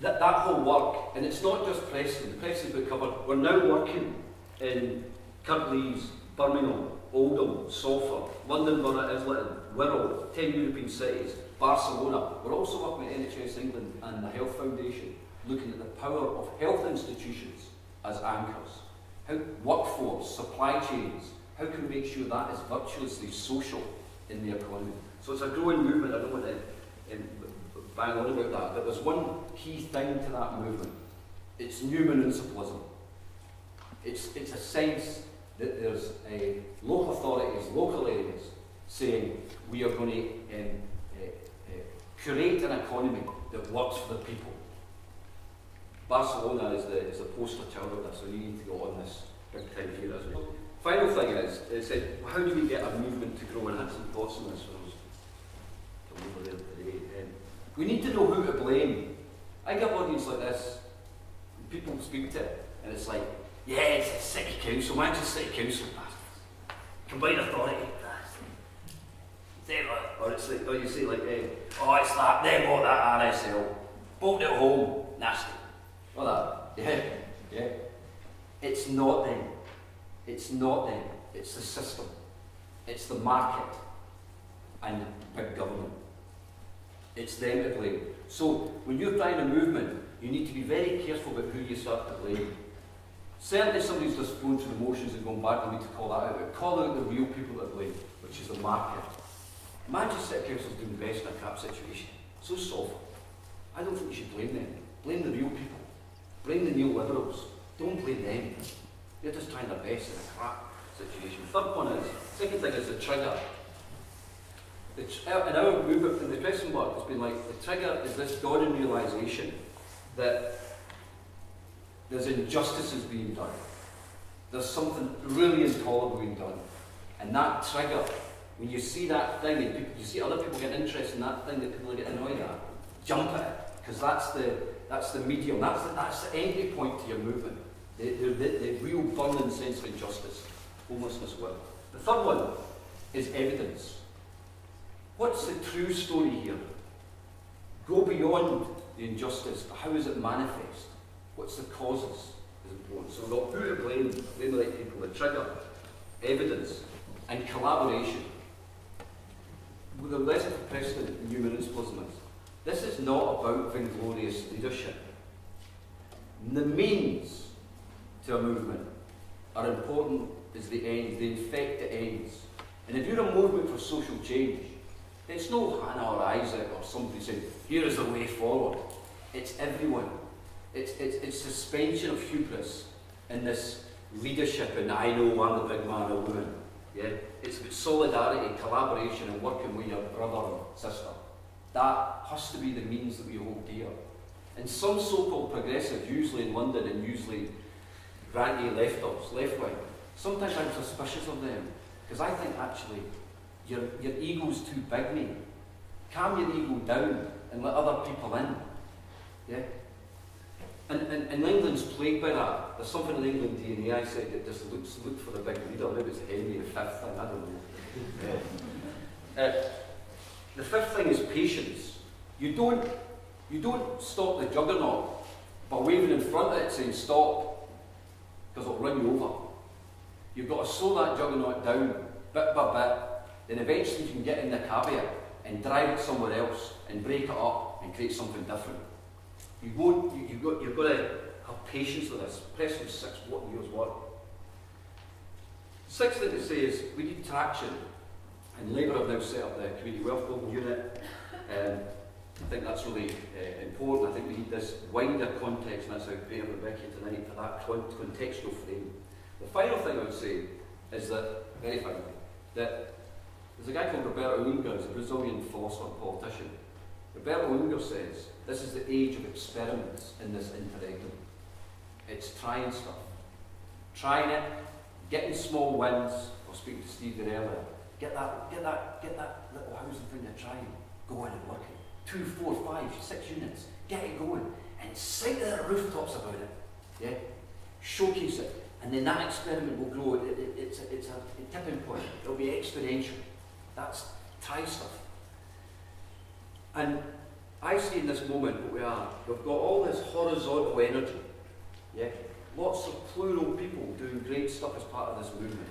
that, that whole work, and it's not just Preston, Preston's been covered. We're now working in Kirklees, Birmingham, Oldham, Salford, London Borough, Islington, Wirral, 10 European cities, Barcelona. We're also working with NHS England and the Health Foundation, looking at the power of health institutions as anchors. How workforce, supply chains, how can we make sure that is virtuously social in the economy? So it's a growing movement. I don't want to um, bang on about that, but there's one key thing to that movement. It's new municipalism. It's, it's a sense that there's a local authorities, local areas, saying we are going to um, create an economy that works for the people. Barcelona is the, is the poster child of this, so you need to go on this big time here as well. Final thing is, it said, how do we get a movement to grow? And I had some thoughts I we need to know who to blame. I get audience like this, people speak to it, and it's like, yeah, it's a city council, Manchester City Council, bastards. Combined authority, Like, or it's like, or you say like, oh, it's that, they bought that RSL, bought it at home, nasty. Well, that, yeah, yeah. It's not them. It's not them. It's the system. It's the market and big government. It's them to blame. So when you're trying a movement, you need to be very careful about who you start to blame. Certainly somebody's just going through the motions and going back, we need to call that out. But call out the real people that blame, which is the market. Manchester City Council's doing the best in a crap situation. So soft. I don't think you should blame them. Blame the real people. Blame the neoliberals. Don't blame them. They're just trying their best in a crap situation. Third one is, second thing is the trigger. The tr- uh, in our movement in the Preston work, it's been like the trigger is this dawning realization that there's injustices being done. There's something really intolerable being done. And that trigger, when you see that thing and people, you see other people get interested in that thing that people get annoyed at, jump at it. Because that's the, that's the medium, that's the, that's the entry point to your movement. The, the, the, the real burning sense of injustice, homelessness, well. The third one is evidence. What's the true story here? Go beyond the injustice. but How is it manifest? What's the causes? Is important. So we've got who to blame, blame the right people, the trigger, evidence, and collaboration. With the of Preston in new municipalism is this is not about vainglorious leadership. The means to a movement are important as the ends, they infect the ends. And if you're a movement for social change, it's no Hannah or Isaac or somebody saying, here is the way forward. It's everyone. It's, it's, it's suspension of hubris in this leadership and I know I'm the big man or woman. Yeah, it's about solidarity, collaboration, and working with your brother and sister. That has to be the means that we hold dear. And some so-called progressives, usually in London and usually ranty lefters, left wing, sometimes I'm suspicious of them because I think actually your your ego's too big, mate. Calm your ego down and let other people in. Yeah. And, and, and England's plagued by that. There's something in England DNA I said that just looks look for the big leader. Maybe it's Henry the fifth thing, I don't know. Yeah. Uh, the fifth thing is patience. You don't you don't stop the juggernaut by waving in front of it saying stop, because it'll run you over. You've got to slow that juggernaut down bit by bit, then eventually you can get in the caveat and drive it somewhere else and break it up and create something different. You won't, you, you've, got, you've got to have patience with this. Preston six what years work. Sixth thing to say is we need traction. And Labour have now set up the Community Wealth Building Unit. Um, I think that's really uh, important. I think we need this wider context, and that's how great Rebecca tonight for that con contextual frame. The final thing I would say is that, very finally, that there's a guy called Roberto Unger, he's a Brazilian philosopher politician. Roberto Unger says this is the age of experiments in this interregnum. It's trying stuff. Trying it, getting small wins. I was speaking to Steve there earlier. Get that, get that, get that little housing thing you're trying going and working. Two, four, five, six units. Get it going. And sing to the rooftops about it. Yeah? Showcase it. And then that experiment will grow. It, it, it's a, it's a tipping point. It'll be exponential. That's try stuff. And I see in this moment what we are. We've got all this horizontal energy. Yeah? Lots of plural people doing great stuff as part of this movement.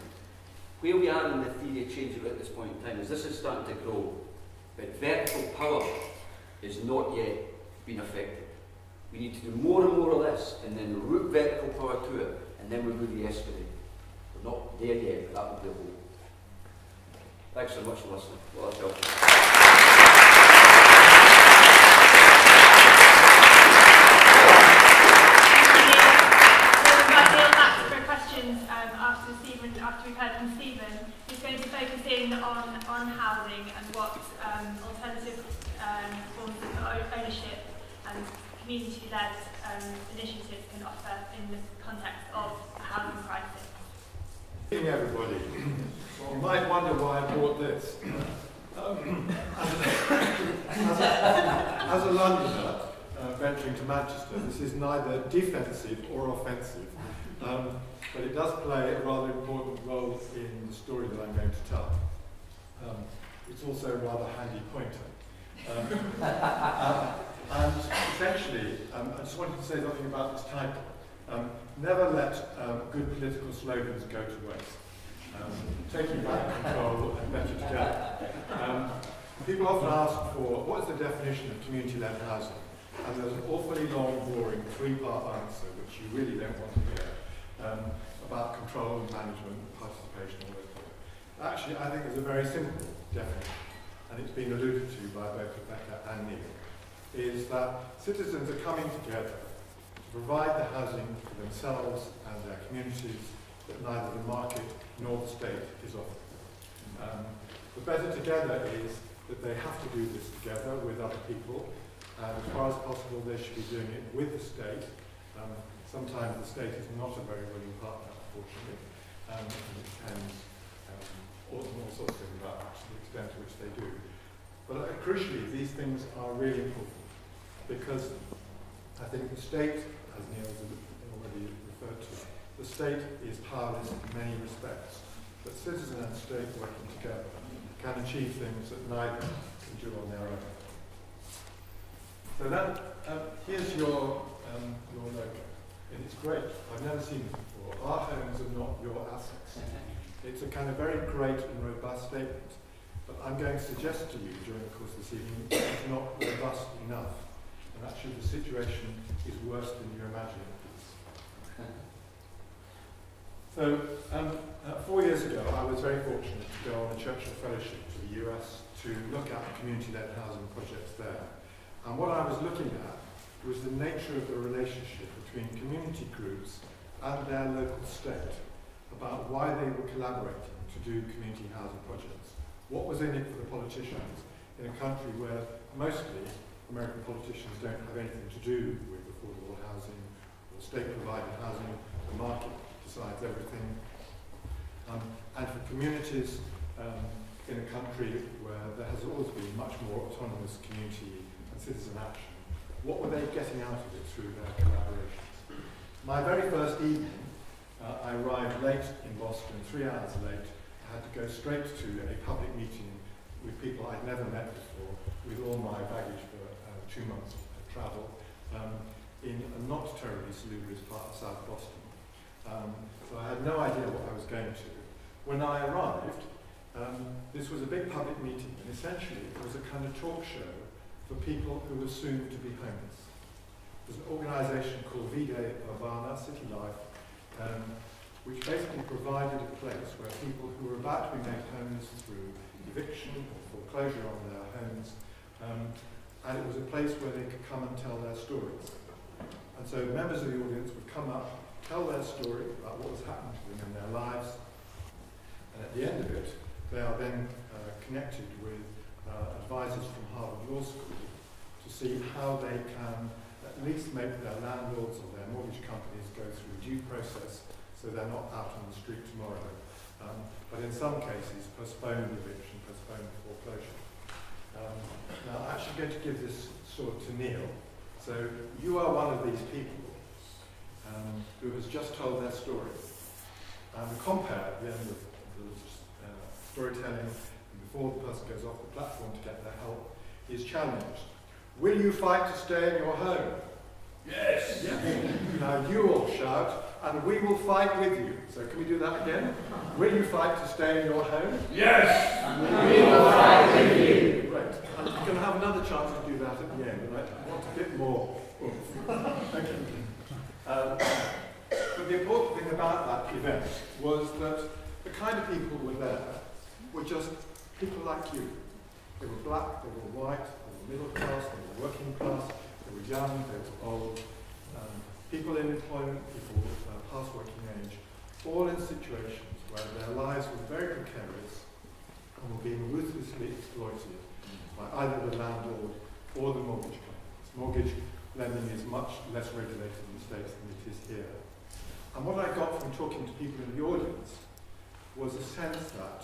Where we are in the theory of change at this point in time is this is starting to grow, but vertical power is not yet been affected. We need to do more and more of this, and then root vertical power to it, and then we really escalate. We're not there yet, but that will be a goal. Thanks so much for listening. Well, that's helpful. We'll invite Neil back for questions um, after Stephen, after we've heard from Stephen, who's going to focus in on, on housing and what um, alternative um, forms of ownership and community-led um, initiatives can offer in the context of a housing crisis. Good evening, everybody. You might wonder why I brought this. Um, as, a, as a Londoner uh, venturing to Manchester, this is neither defensive or offensive, um, but it does play a rather important role in the story that I'm going to tell. Um, it's also a rather handy pointer. Um, uh, and essentially, um, I just wanted to say something about this title. Um, never let um, good political slogans go to waste. Um, taking back control and better together. People often ask for what is the definition of community-led housing? And there's an awfully long, boring three-part answer, which you really don't want to hear, um, about control, and management, participation, all those. Actually, I think there's a very simple definition, and it's been alluded to by both Rebecca and Neil, is that citizens are coming together to provide the housing for themselves and their communities that neither the market nor the state is offering. Um, the better together is that they have to do this together with other people, and as far as possible they should be doing it with the state. Sometimes the state is not a very willing partner, unfortunately, um, and it depends um, all, all sorts of things about the extent to which they do. But uh, crucially, these things are really important because I think the state, as Neil has already referred to, the state is powerless in many respects, but citizen and state working together can achieve things that neither can do on their own. So that, um, here's your, um, your logo. And it's great. I've never seen it before. Our homes are not your assets. It's a kind of very great and robust statement. But I'm going to suggest to you during the course of this evening that it's not robust enough. And actually the situation is worse than you imagine. So, um, uh, four years ago, I was very fortunate to go on a Churchill Fellowship to the US to look at community-led housing projects there. And what I was looking at was the nature of the relationship between community groups and their local state. about why they were collaborating to do community housing projects. What was in it for the politicians in a country where mostly American politicians don't have anything to do with affordable housing or state-provided housing. The market decides everything. Um, and for communities um, in a country where there has always been much more autonomous community and citizen action, what were they getting out of it through their collaborations? My very first evening, uh, I arrived late in Boston, three hours late. I had to go straight to a public meeting with people I'd never met before, with all my baggage for uh, two months of travel, um, in a not terribly salubrious part of South Boston. Um, so I had no idea what I was going to. When I arrived, um, this was a big public meeting, and essentially it was a kind of talk show for people who were soon to be homeless. There's an organisation called Vida Urbana, City Life, um, which basically provided a place where people who were about to be made homeless through eviction or foreclosure on their homes, um, and it was a place where they could come and tell their stories. And so members of the audience would come up, tell their story about what was happening to them in their lives, and at the end of it, they are then uh, connected with uh, advisors from Harvard Law School to see how they can least make their landlords or their mortgage companies go through due process so they're not out on the street tomorrow. Um, but in some cases, postpone the eviction, postpone the foreclosure. Um, now, I'm actually going to give this sword to Neil. So you are one of these people um, who has just told their story. And the compare at the end of the uh, storytelling, before the person goes off the platform to get their help, is challenged. Will you fight to stay in your home? Yes. Yes. now you all shout, and we will fight with you. So can we do that again? Will you fight to stay in your home? Yes. And we will fight with you. Great. And you're going to have another chance to do that at the end, and I want a bit more. okay. Um, but the important thing about that event was that the kind of people who were there were just people like you. They were black, they were white, they were middle class, they were working class, they were young, they were old, um, people in employment, people uh, past working age, all in situations where their lives were very precarious and were being ruthlessly exploited by either the landlord or the mortgage companies. Mortgage lending is much less regulated in the States than it is here. And what I got from talking to people in the audience was a sense that,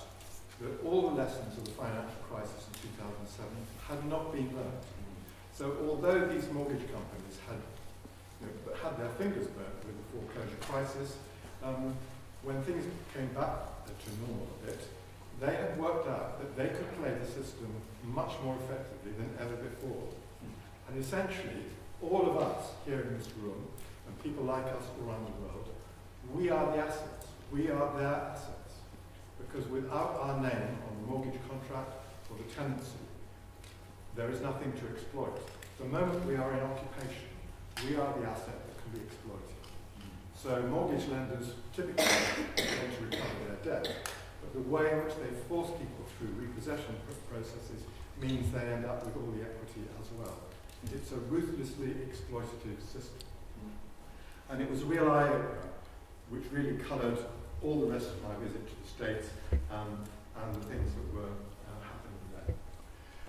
that all the lessons of the financial crisis in 2007 had not been learned. So although these mortgage companies had, you know, had their fingers burnt with the foreclosure crisis, um, when things came back to normal a bit, they had worked out that they could play the system much more effectively than ever before. And essentially, all of us here in this room, and people like us around the world, we are the assets. We are their assets. Because without our name on the mortgage contract or the tenancy, there is nothing to exploit. The moment we are in occupation, we are the asset that can be exploited. So mortgage lenders typically want to recover their debt, but the way in which they force people through repossession processes means they end up with all the equity as well. It's a ruthlessly exploitative system. And it was a real eye-opener, which really coloured all the rest of my visit to the States um, and the things that were.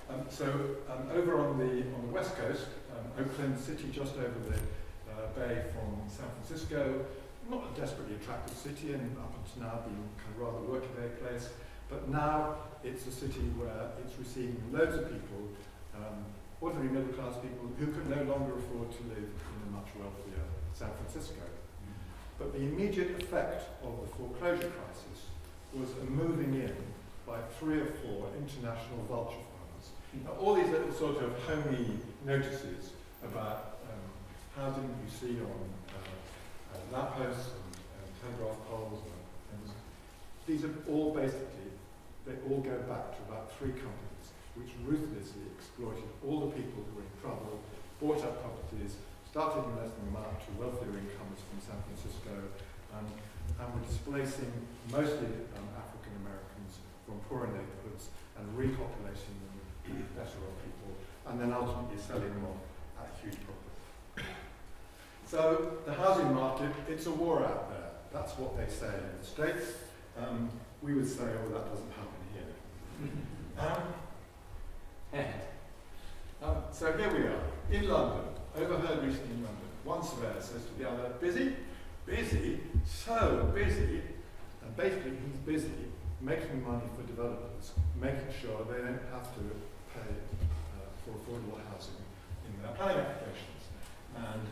Um, so um, over on the, on the west coast, um, Oakland City, just over the uh, bay from San Francisco, not a desperately attractive city and up until now been kind of rather working day place, but now it's a city where it's receiving loads of people, um, ordinary middle class people who can no longer afford to live in a much wealthier San Francisco. But the immediate effect of the foreclosure crisis was a moving in by three or four international vulture all these little sort of homey notices about um, housing you see on uh, uh, lampposts and, and telegraph poles and things, these are all basically, they all go back to about three companies which ruthlessly exploited all the people who were in trouble, bought up properties, started investing them out to wealthier incomes from San Francisco, and, and were displacing mostly um, African Americans from poorer neighborhoods and repopulating them better off people, and then ultimately selling them off at huge profit. So the housing market, it's a war out there. That's what they say in the States. Um, we would say, oh, that doesn't happen here. Um, um, so here we are, in London, overheard recently in London. One surveyor says to the other, busy? Busy? So busy. And basically he's busy making money for developers, making sure they don't have to for affordable housing in their planning applications. And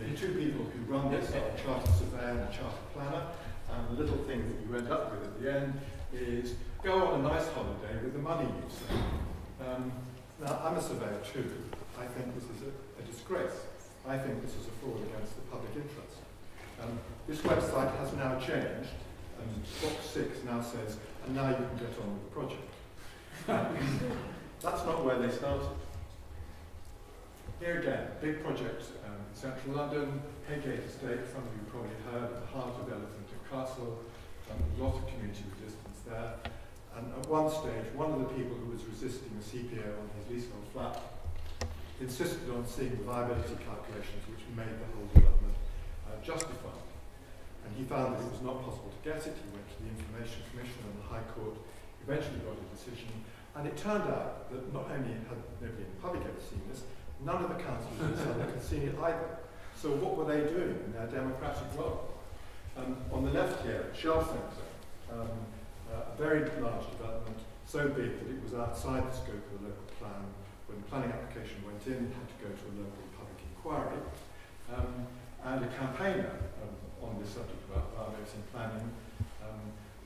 the two people who run this are a chartered surveyor and a chartered planner. And the little thing that you end up with at the end is go on a nice holiday with the money you save. Um, now, I'm a surveyor too. I think this is a, a disgrace. I think this is a fraud against the public interest. Um, this website has now changed, and box six now says, and now you can get on with the project. That's not where they started. Here again, big project um, in central London, Heygate Estate, some of you probably heard, the heart of Elephant and Castle, um, a lot of community resistance there. And at one stage, one of the people who was resisting a CPO on his leasehold flat insisted on seeing the viability calculations which made the whole development uh, justified. And he found that it was not possible to get it. He went to the Information Commission and the High Court, eventually got a decision. And it turned out that not only had nobody in the public ever seen this, none of the councillors in Southwark had seen it either. So what were they doing in their democratic role? Um, on the left here, Shell Centre, um, uh, a very large development, so big that it was outside the scope of the local plan. When the planning application went in, it had to go to a local public inquiry. Um, and a campaigner um, on this subject about biomass in planning um,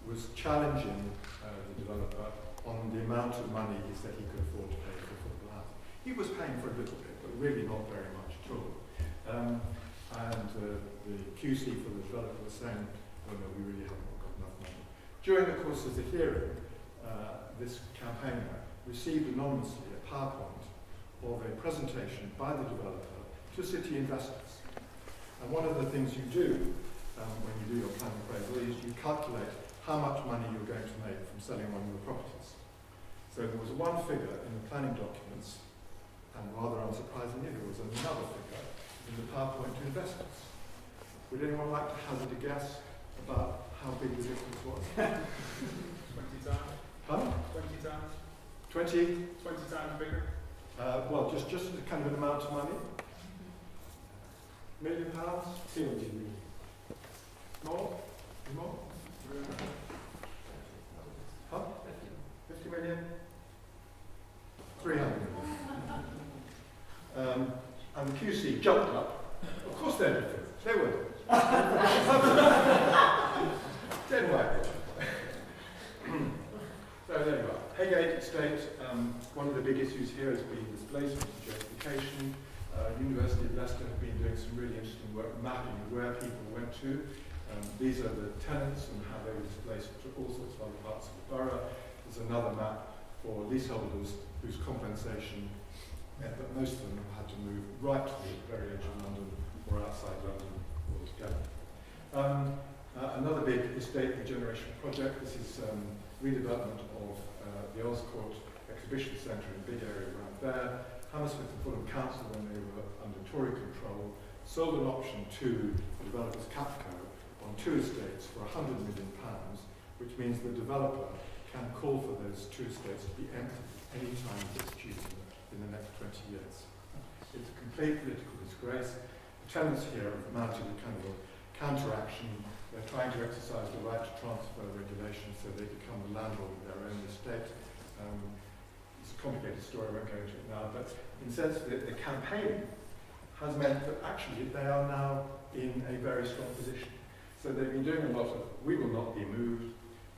was challenging uh, the developer on the amount of money he said he could afford to pay for affordable housing. He was paying for a little bit, but really not very much at all. Um, and uh, the QC for the developer was saying, oh no, we really haven't got enough money. During the course of the hearing, uh, this campaigner received anonymously a PowerPoint of a presentation by the developer to city investors. And one of the things you do um, when you do your planning appraisal is you calculate how much money you're going to make from selling one of your properties. So there was one figure in the planning documents, and rather unsurprisingly, there was another figure in the PowerPoint to investors. Would anyone like to hazard a guess about how big the difference was? 20 times? Huh? 20 times? 20? 20 times bigger? Uh, well, just, just a kind of an amount of money? Million pounds? 200 million. More? More? Huh? 50 million? 300 million. Um, and QC jumped up. Of course they're different. They were. Dead white. so there you are. Heygate Estate, um, one of the big issues here has been displacement and gentrification. Uh, University of Leicester have been doing some really interesting work mapping where people went to. Um, these are the tenants and how they were displaced to all sorts of other parts of the borough. There's another map for leaseholders whose compensation meant that most of them had to move right to the very edge of London or outside London altogether. Um, uh, another big estate regeneration project. This is um, redevelopment of uh, the Earls Court Exhibition Centre in a big area around there. Hammersmith and Fulham Council, when they were under Tory control, sold an option to the developers Capco on two estates for £100 million, which means the developer can call for those two estates to be empty any time it's choosing in the next 20 years. It's a complete political disgrace. The tenants here have mounted a kind of counteraction. They're trying to exercise the right to transfer regulation so they become the landlord of their own estate. Um, it's a complicated story, I won't go into it now, but in sense that the campaign has meant that actually they are now in a very strong position. So they've been doing a lot of, we will not be moved.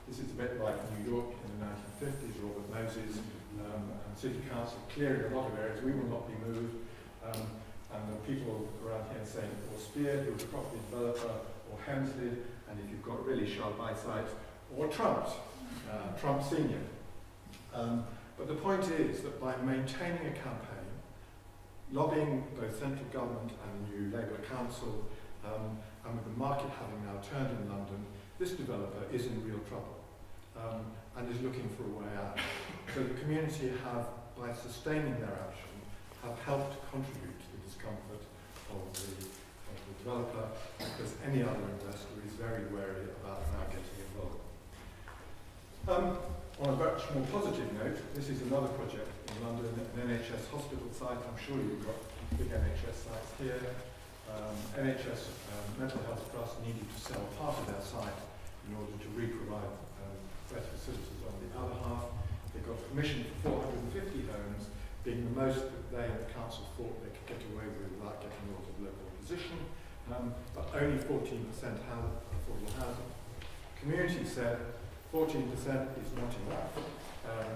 This is a bit like New York in the 1950s, Robert Moses um, City Council clearing a lot of areas, we will not be moved. Um, and the people around here saying, or Spear, who was a property developer, or Helmsley, and if you've got really sharp eyesight, or Trump, uh, Trump Senior. Um, but the point is that by maintaining a campaign, lobbying both central government and the new Labour Council, um, and with the market having now turned in London, this developer is in real trouble um, and is looking for a way out. So the community have, by sustaining their action, have helped contribute to the discomfort of the of the developer because any other investor is very wary about now getting involved. Um, on a much more positive note, this is another project in London, an NHS hospital site. I'm sure you've got big NHS sites here. Um, NHS um, Mental Health Trust needed to sell part of their site in order to re-provide better facilities on the other half. They got permission for 450 homes, being the most that they and the council thought they could get away with without getting a lot of local opposition, um, but only 14% have affordable housing. Community said 14% is not enough. Um,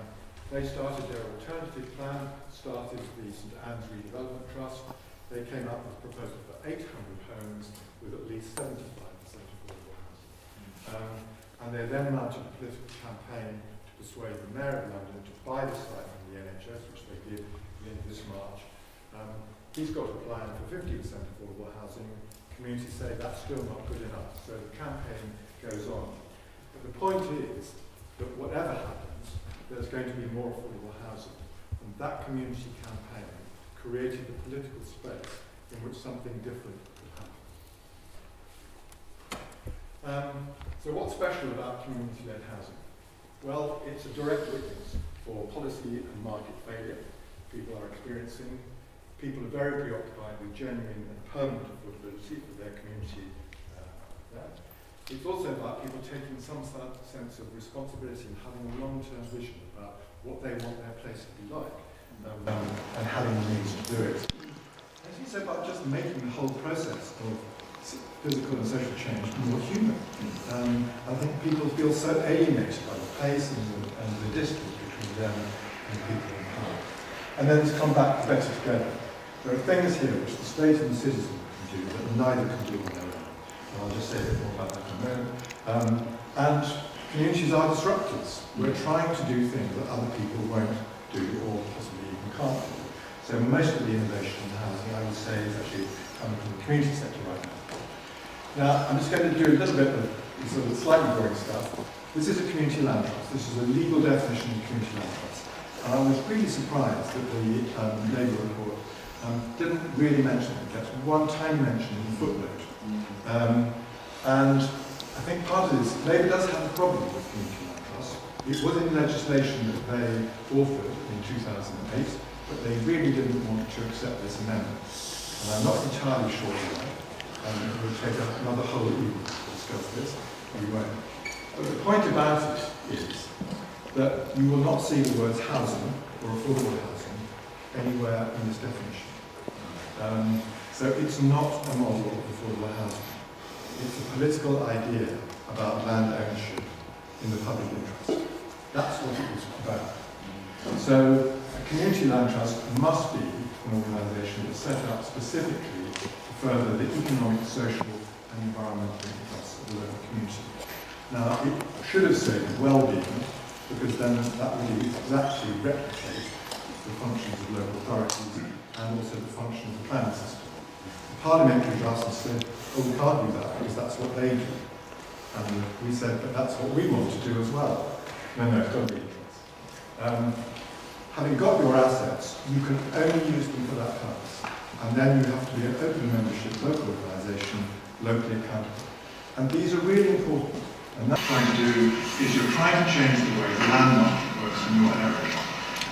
they started their alternative plan, started the St Ann's Redevelopment Trust. They came up with a proposal for 800 homes with at least 75% affordable housing. Um, and they then mounted a political campaign to persuade the Mayor of London to buy the site from the NHS, which they did of this March. Um, he's got a plan for 50% affordable housing. Communities say that's still not good enough, so the campaign goes on. But the point is that whatever happens, there's going to be more affordable housing. And that community campaign created the political space in which something different could happen. Um, so what's special about community-led housing? Well, it's a direct witness for policy and market failure people are experiencing. People are very preoccupied with genuine and permanent affordability for their community uh. It's also about people taking some sense of responsibility and having a long-term vision about what they want their place to be like um, and having the means to do it. As you said about just making the whole process of physical and social change more human. Um, I think people feel so alienated by the pace and the, and the distance between them and people in power. And then to come back better together. There are things here which the state and the citizen can do that neither can do on their own. And I'll just say a bit more about that in a moment. Um, and communities are disruptors. We're trying to do things that other people won't do or possibly even can't do. So most of the innovation in housing, I would say, is actually coming from the community sector right now. Now, I'm just going to do a little bit of sort of slightly boring stuff. This is a community land trust. This is a legal definition of community land trust. And I was really surprised that the um, Labour report um, didn't really mention it. Gets one time mention in the footnote. Um, and I think part of this, Labour does have a problem with community land trusts. It was in legislation that they authored in 2008, but they really didn't want to accept this amendment. And I'm not entirely sure why and it will take up another whole evening to discuss this. Won't. But the point about it is that you will not see the words housing or affordable housing anywhere in this definition. Um, so it's not a model of affordable housing. It's a political idea about land ownership in the public interest. That's what it is about. So a community land trust must be an organisation that's set up specifically further the economic, social and environmental interests of the local community. Now, it should have said well-being, because then that would exactly replicate the functions of local authorities and also the function of the planning system. The parliamentary trust said, oh, we can't do that because that's what they do. And we said, but that's what we want to do as well. No, no, don't be um, Having got your assets, you can only use them for that purpose and then you have to be an open membership local organisation, locally accountable. And these are really important. And that's what trying to do is you're trying to change the way the land market works in your area.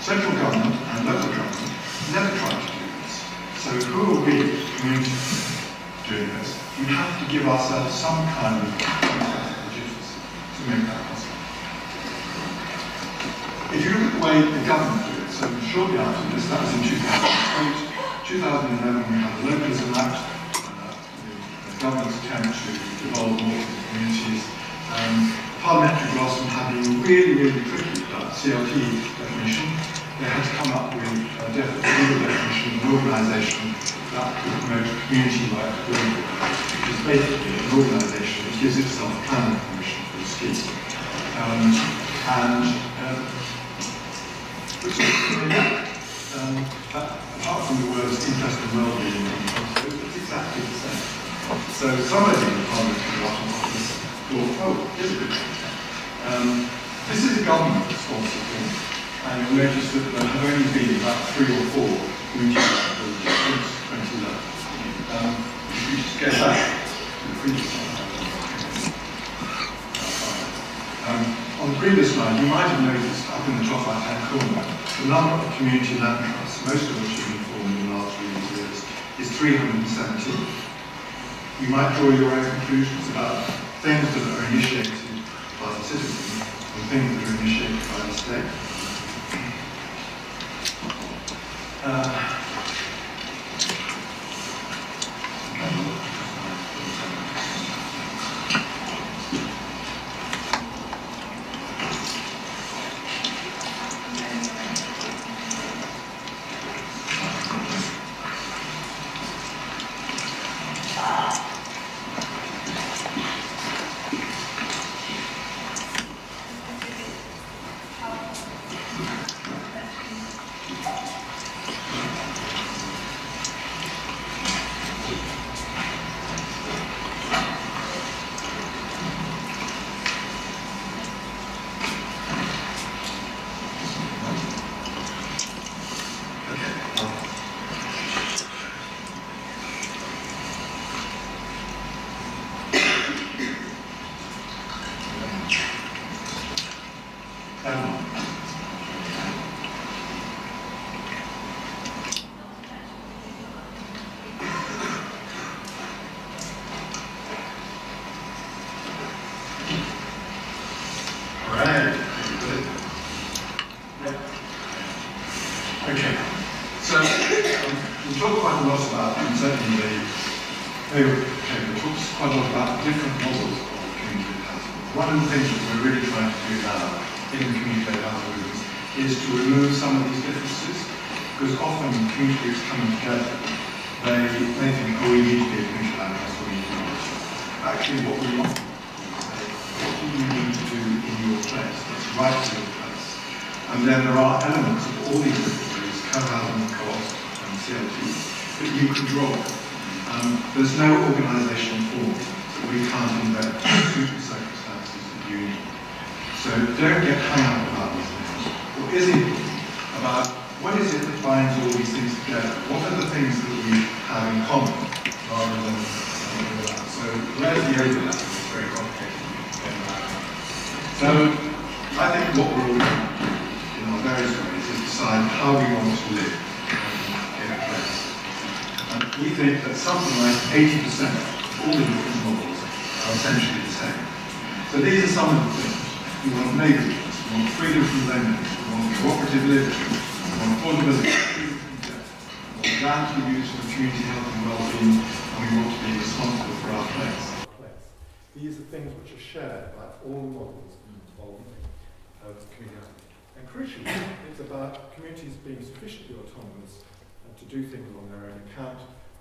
Central government and local government never try to do this. So who are we, community, doing this? We have to give ourselves some kind of legitimacy to make that possible. If you look at the way the government do it, so shortly after this, that was in 2008, 2011 we had the Localism Act, uh, the government's attempt to devolve more the communities. Um, parliamentary Blossom had been really, really tricky CLT definition. They had to come up with a definition of an organisation that could promote community work which is basically an organisation that gives itself planning permission for the scheme. Um, and uh, um, apart from the words interest and well-being, it's exactly the same. So somebody in the parliamentary Russian office thought, oh, here's a good um, This is a government-sponsored thing, and you'll notice that there have only been about three or four community since 2011. Um, you just go back to the previous slide. Um, on the previous slide, you might have noticed up in the top right-hand corner, the number of community land trusts, most of which have been formed in the last few years, is 317. You might draw your own conclusions about things that are initiated by the citizens and things that are initiated by the state. Uh,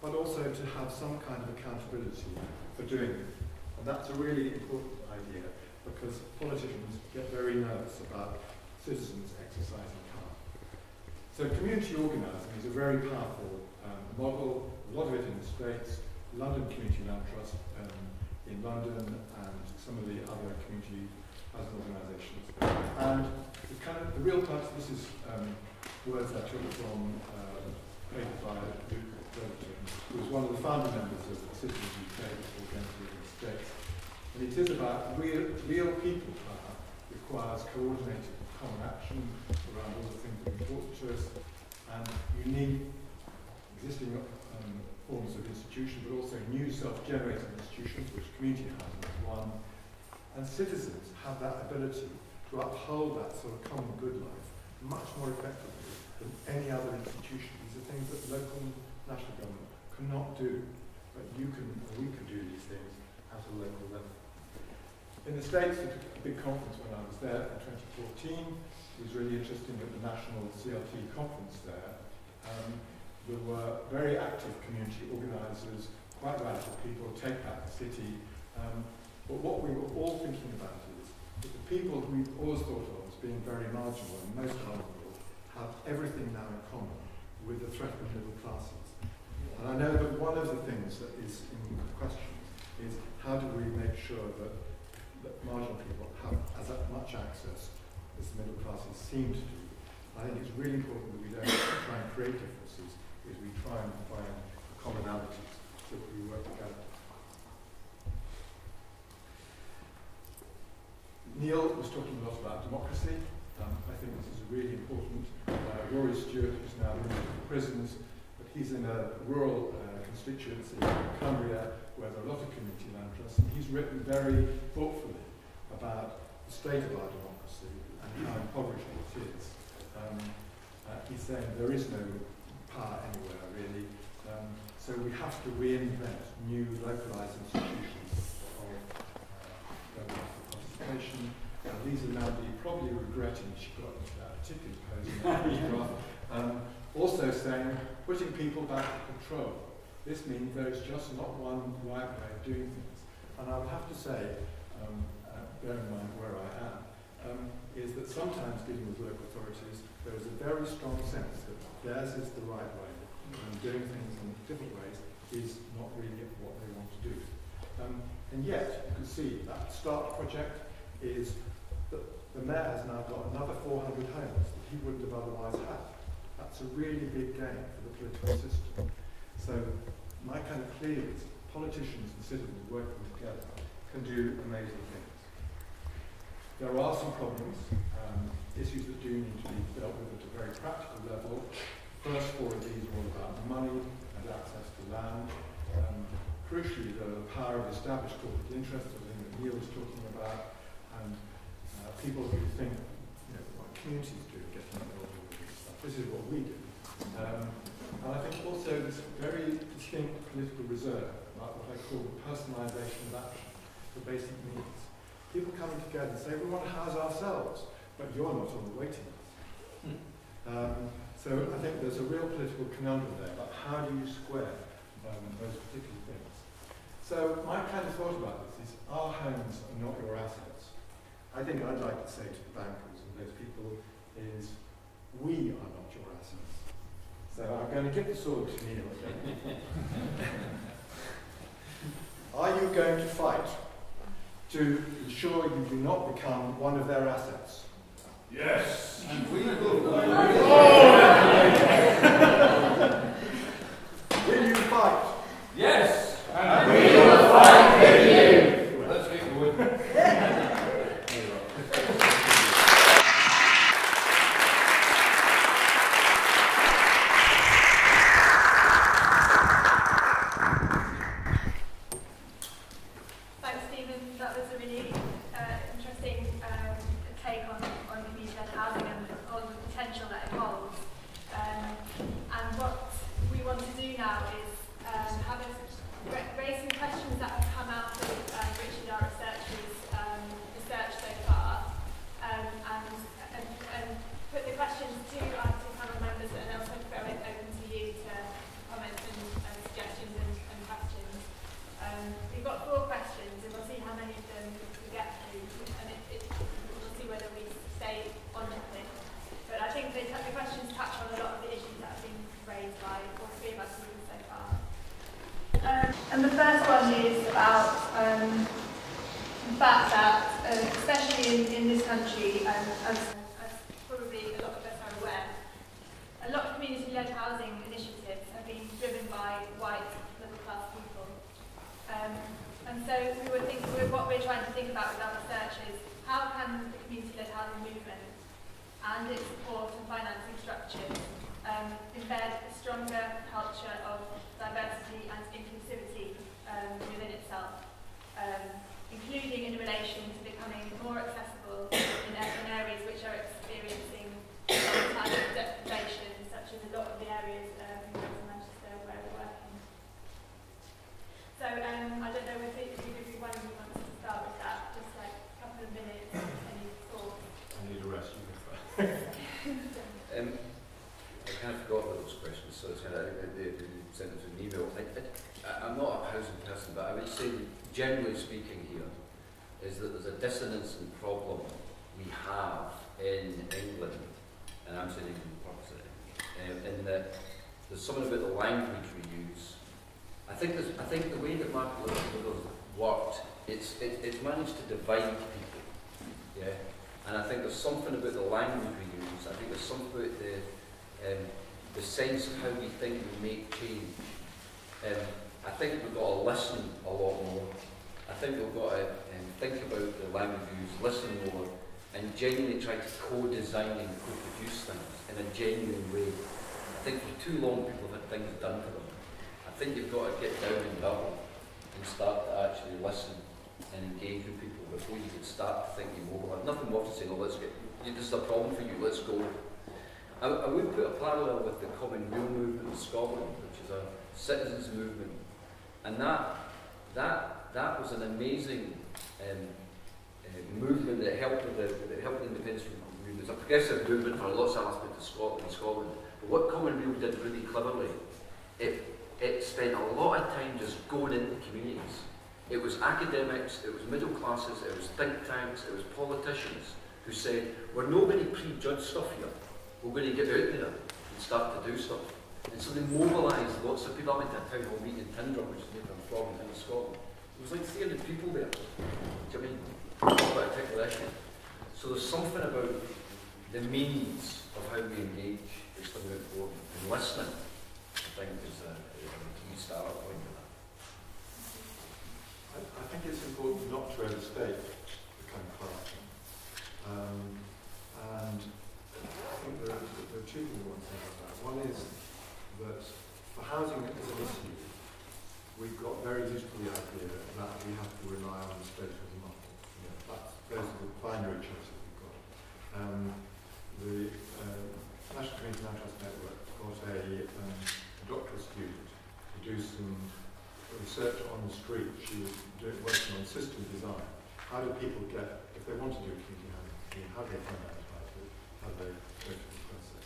but also to have some kind of accountability for doing it. And that's a really important idea because politicians get very nervous about citizens exercising power. So community organising is a very powerful um, model, a lot of it in the States, London Community Land Trust um, in London and some of the other community housing organisations. And the, kind of, the real part, this is um, words I took from uh, paper by Luke who was one of the founding members of the Citizens UK before going to the States. And it is about real, real people power requires coordinated common action around all the things that are important to us. And you need existing um, forms of institution, but also new self-generating institutions, which community housing is one. And citizens have that ability to uphold that sort of common good life much more effectively than any other institution. These are things that local national government cannot do, but you can, we can do these things at a local level. In the States, took a big conference when I was there in 2014. It was really interesting at the National CLT conference there. Um, there were very active community organisers, quite radical people, Take Back the City. Um, but what we were all thinking about is that the people who we've always thought of as being very marginal and most vulnerable have everything now in common with the threatened middle classes. And I know that one of the things that is in question is how do we make sure that, that marginal people have as much access as the middle classes seem to do. I think it's really important that we don't try and create differences, is we try and find commonalities. so that we work together. Neil was talking a lot about democracy. Um, I think this is really important. Uh, Rory Stewart, who's now in prisons, he's in a rural uh, constituency in Cumbria where there are a lot of community land trusts, and he's written very thoughtfully about the state of our democracy and how impoverished it is. Um, uh, he's saying there is no power anywhere really, um, so we have to reinvent new localised institutions of uh, participation. And Lisa Nandy probably regretting she got into that particular post um, also saying putting people back in control. This means there is just not one right way of doing things. And I would have to say, um, uh, bearing in mind where I am, um, is that sometimes dealing with local authorities, there is a very strong sense that theirs is the right way, and doing things in different ways is not really what they want to do. Um, and yet, you can see that START project is that the mayor has now got another 400 homes that he wouldn't have otherwise had. That's a really big game for the political system. So my kind of plea is politicians and citizens working together can do amazing things. There are some problems, um, issues that do need to be dealt with at a very practical level. First four of these are all about money and access to land. Um, crucially, the power of established corporate interests, the thing that Neil was talking about, and uh, people who think, you know, what communities do, getting involved with this is what we do. Um, and I think also this very distinct political reserve, what I call the personalisation of action for basic needs. People coming together and say, we want to house ourselves, but you're not on the waiting list. Um, so I think there's a real political conundrum there about how do you square um, those particular things. So my kind of thought about this is our homes are not your assets. I think I'd like to say to the bankers and those people is we are not your assets. So I'm going to give the sword to Neil. are you going to fight to ensure you do not become one of their assets? Yes. And we will. Oh, will Weal movement in Scotland, which is a citizens movement. And that, that, that was an amazing um, uh, movement that helped the, helped the independence movement. It's a progressive movement for lots of aspects of Scotland. Scotland. But what Common did really cleverly, it, it spent a lot of time just going into communities. It was academics, it was middle classes, it was think tanks, it was politicians who said, we're not going to prejudge stuff here. We're going to get out there start to do stuff. And so they mobilised lots of people. I went to a town hall meeting in Tyndrum, which is near from in Scotland. There was like 300 people there. Do you know I mean? About articulation. So there's something about the means of how we engage is something important. And listening, I think, is a, a key point to that. I, I think it's important not to overstate the kind of classroom. Um, and I think there are, there are two things I want to say about that. One is that for housing as an issue, we've got very used to the idea that we have to rely on the state as a market. You know, that's, those are the binary choices we've got. Um, the um, National Community Land Trust Network got a, um, a doctoral student to do some research on doing, working on system design. How do people get, if they want to do community how do they find out about it? How do they go through the process?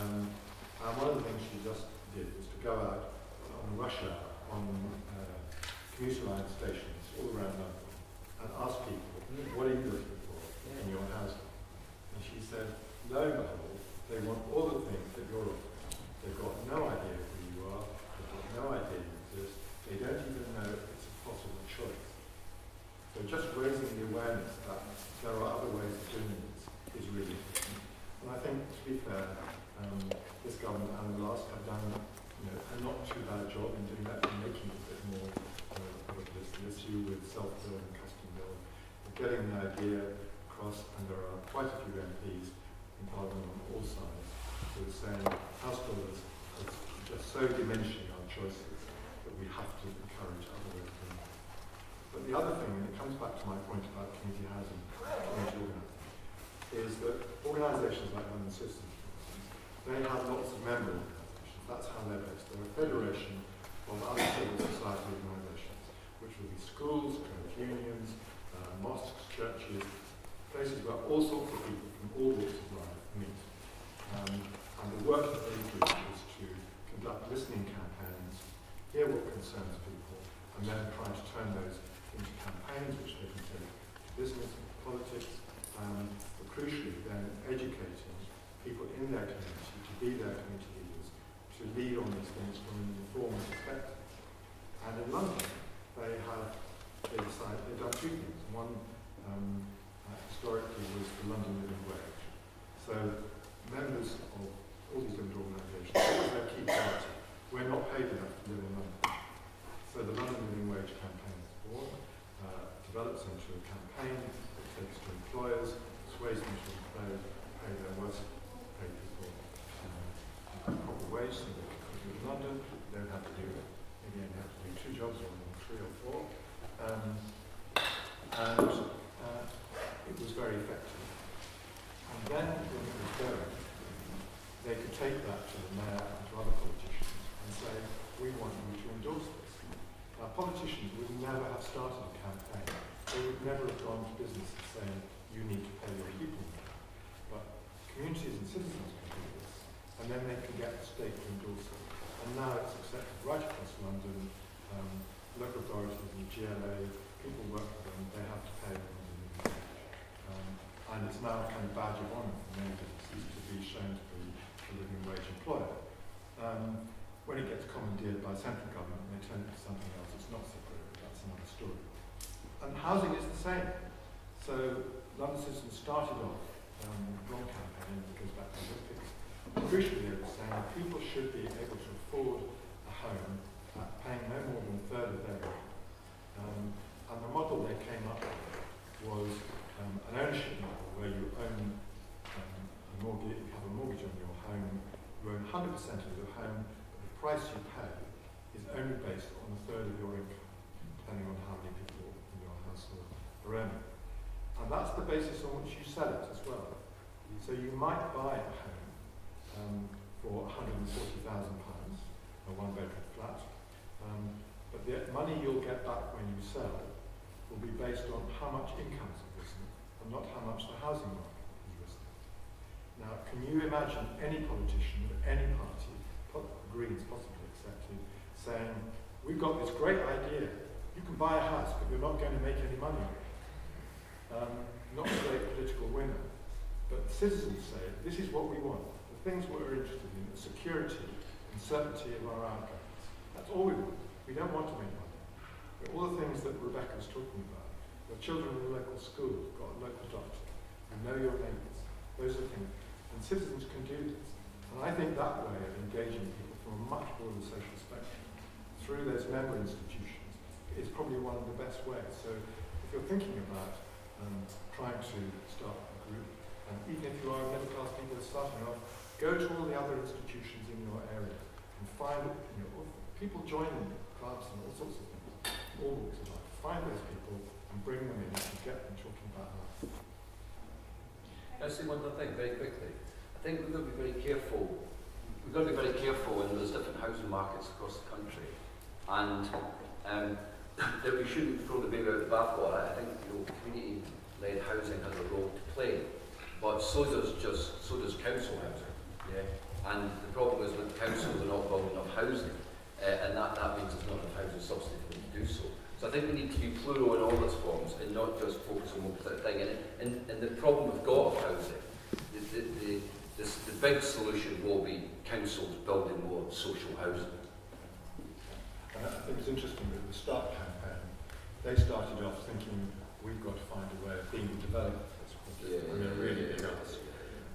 Um, and one of the things she just did was to go out on a rush hour on uh, commuter line stations all around London and ask people, what are you looking for in your housing? And she said, lo and behold, they want all the things that you're offering. They've got no idea who you are, they've got no idea you exist, they don't even know it's a possible choice. So just raising the awareness that there are other ways of doing this is really important. And I think, to be fair, um, this government and the last have done you know, a not too bad job in doing that and making it a bit more uh, of this issue with self-build and custom build, getting the idea across, and there are quite a few MPs in Parliament on all sides who are saying house builders is just so diminishing our choices that we have to encourage other ways of doing it. But the other thing, and it comes back to my point about community housing, community organising, is that organisations like London Citizens, they have lots of member organisations that's how they're based. They're a federation of other civil society organisations, which will be schools, credit unions, uh, mosques, churches, places where all sorts of people from all walks of life meet. Um, and the work that they do is to conduct listening campaigns, hear what concerns people, and then try to turn those into campaigns which they can take to business, politics, um, but crucially then educating people in their community to be their community to lead on these things from an informed perspective. And in London, they have they decided they've done two things. One um, uh, historically was the London Living Wage. So members of all these different organisations, that their key priority. We're not paid enough to live in London. So the London Living Wage campaign is born, a campaign that takes to employers, persuades them to pay, pay their worst paid people uh, proper wage so they can come to London. They don't have to do, again, they have to do two jobs rather than three or four. Um, and uh, it was very effective. And then when it was going, they could take that to the mayor and to other politicians and say, we want you to endorse this. Now, politicians would never have started a campaign. They would never have gone to businesses saying, you need to pay your people more. But communities and citizens and then they can get the state to endorse it. And now it's accepted right across London. Um, local authorities and GLA, people work for them, they have to pay them um, and it's now a kind of badge of honour for many to be shown to be a living wage employer. Um, when it gets commandeered by central government they turn it to something else, it's not so but that's another story. And housing is the same. So London Citizens started off um, campaign that goes back to the Olympics crucially, it was saying that people should be able to afford a home uh, paying no more than a third of their income. Um, and the model they came up with was um, an ownership model where you own um, a mortgage, you have a mortgage on your home, you own 100% of your home, but the price you pay is only based on a third of your income, depending on how many people in your household are earning. Basis on which you sell it as well. So you might buy a home um, for £140,000, a one-bedroom flat, um, but the money you'll get back when you sell will be based on how much incomes have risen and not how much the housing market has risen. Now, can you imagine any politician of any party, Greens possibly accepted, saying, we've got this great idea, you can buy a house, but you're not going to make any money on it. Um, not a great political winner. But citizens say, this is what we want. The things we're interested in, the security and certainty of our outcomes. That's all we want. We don't want to make money. But all the things that Rebecca was talking about, your children in the local school, got a local doctor, you know your neighbours, those are things. And citizens can do this. And I think that way of engaging people from a much broader social spectrum through those member institutions is probably one of the best ways. So if you're thinking about um, trying to start a group, and even if you are a middle class people starting off, go to all the other institutions in your area and find you know, people joining clubs and all sorts of things, all walks of life. Find those people and bring them in and get them talking about life. I say one other thing very quickly? I think we've got to be very careful. We've got to be very careful, and there's different housing markets across the country, and um, that we shouldn't throw the baby out the bathwater. I think you know, community-led housing has a role to play, but so does just so does council housing. Yeah, and the problem is that councils are not building enough housing, uh, and that, that means there's not enough housing subsidy for them to do so. So I think we need to be plural in all its forms and not just focus on one particular thing. And, and, and the problem we've got with housing, the, the, the, this, the big solution will be councils building more social housing. And I think it's interesting that the START campaign, they started off thinking we've got to find a way of being developed this Yeah, I mean, yeah, really big yeah.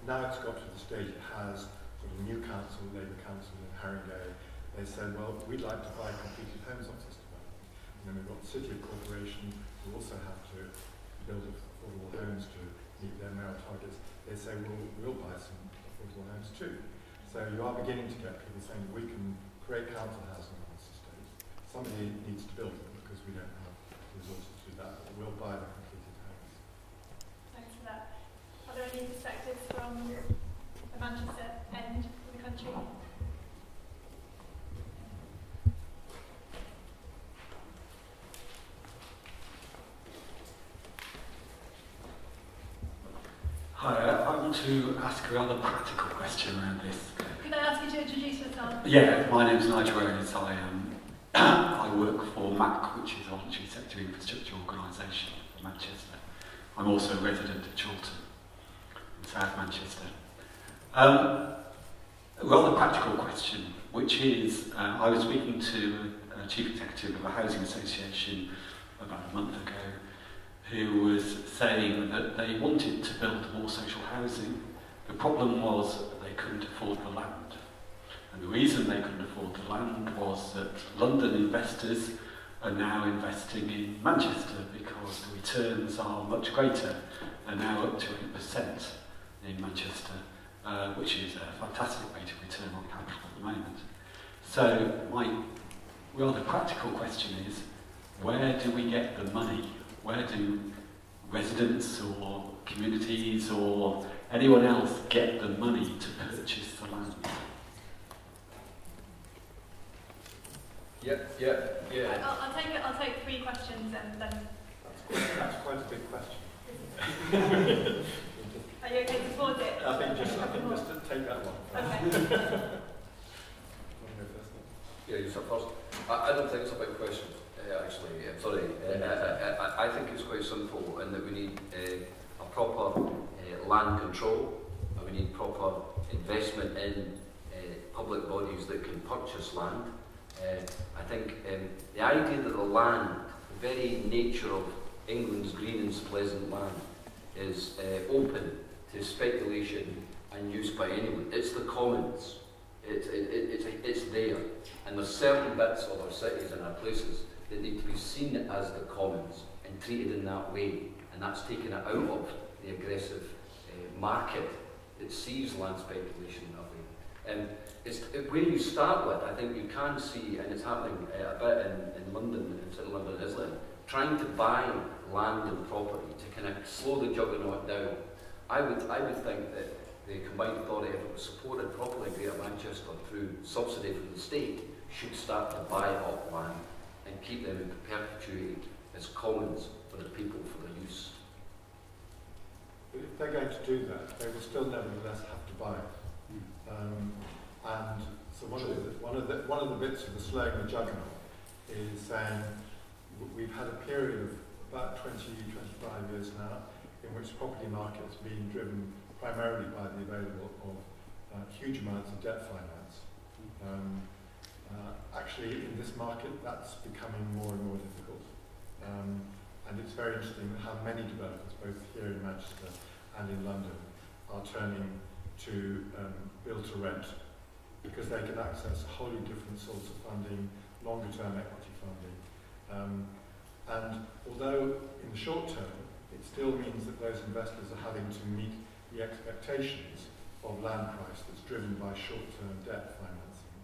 Now it's got to the stage it has sort of new council, Labour Council in Haringey. They said, well, we'd like to buy completed homes off this development. And then we've got the City of Corporation who also have to build affordable homes to meet their mayoral targets. They say, well, we'll buy some affordable homes too. So you are beginning to get people saying we can create council housing on this estate. Somebody needs to build them because we don't have resources to do that, but we'll buy the completed homes. Thanks for that. Are there any perspectives from the Manchester end of the country? Hi, uh, I want to ask a rather practical question around this. Could I ask you to introduce yourself? Yeah, my name's Nigel Rose. I, um, I work for MAC, which is Voluntary Sector Infrastructure Organisation for Manchester. I'm also a resident of Chorlton in South Manchester. Um, a rather practical question, which is, uh, I was speaking to a chief executive of a housing association about a month ago, who was saying that they wanted to build more social housing. The problem was they couldn't afford the land. And the reason they couldn't afford the land was that London investors are now investing in Manchester because the returns are much greater. They're now up to 8% in Manchester, uh, which is a fantastic rate of return on capital at the moment. So my rather practical question is, where do we get the money? Where do residents or communities or anyone else get the money to purchase the land? Yep, yep, yeah. I'll, I'll take it. I'll take three questions and then. That's quite a big question. Are you okay to pause it? I think just, I think just to take that one. Okay. Wanna go first? Yeah, you start first. I, I don't think it's a big question, uh, actually. Uh, sorry. Uh, I, I, I think it's quite simple in that we need uh, a proper uh, land control and we need proper investment in uh, public bodies that can purchase land. Uh, I think um, the idea that the land, the very nature of England's green and pleasant land, is uh, open to speculation and use by anyone. It's the commons. It, it, it, it's, it's there. And there's certain bits of our cities and our places that need to be seen as the commons and treated in that way. And that's taken it out of the aggressive uh, market that sees land speculation that way. And it's, it, where you start with, I think you can see, and it's happening uh, a bit in, in London, in City London, Islam, trying to buy land and property to kind of slow the juggernaut down. I would, I would think that the combined authority, if it was supported properly in Greater Manchester through subsidy from the state, should start to buy up land and keep them in perpetuity as commons for the people for their use. But if they're going to do that, they will still nevertheless have to buy it. Um, and so one of, the, one, of the, one of the bits of the slowing the juggernaut is saying w- we've had a period of about 20, 25 years now in which property market has been driven primarily by the available of uh, huge amounts of debt finance. Um, uh, actually, in this market, that's becoming more and more difficult. Um, and it's very interesting how many developers, both here in Manchester and in London, are turning to um, build to rent because they can access wholly different sorts of funding, longer term equity funding. Um, and although in the short term, it still means that those investors are having to meet the expectations of land price that's driven by short-term debt financing.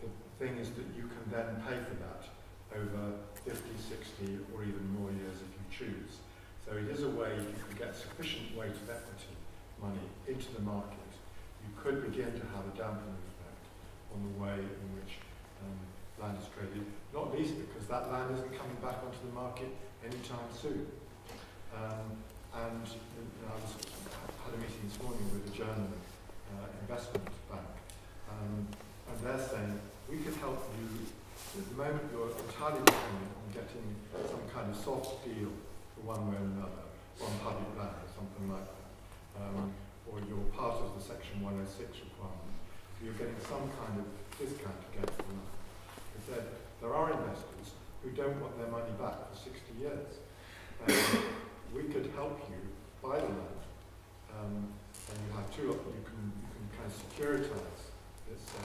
The thing is that you can then pay for that over 50, 60 or even more years if you choose. So it is a way you can get sufficient weight of equity money into the market. Could begin to have a dampening effect on the way in which um, land is traded, not least because that land isn't coming back onto the market anytime soon. Um, and know, I was, had a meeting this morning with a German uh, investment bank, um, and they're saying we could help you. At the moment, you're entirely dependent on getting some kind of soft deal for one way or another, on public land or something like that, um, or you're part of the Section 106 requirement. So you're getting some kind of discount against the. They said there are investors who don't want their money back for 60 years. Um, we could help you buy the land. Um, and you have two, you can, you can kind of securitize it. So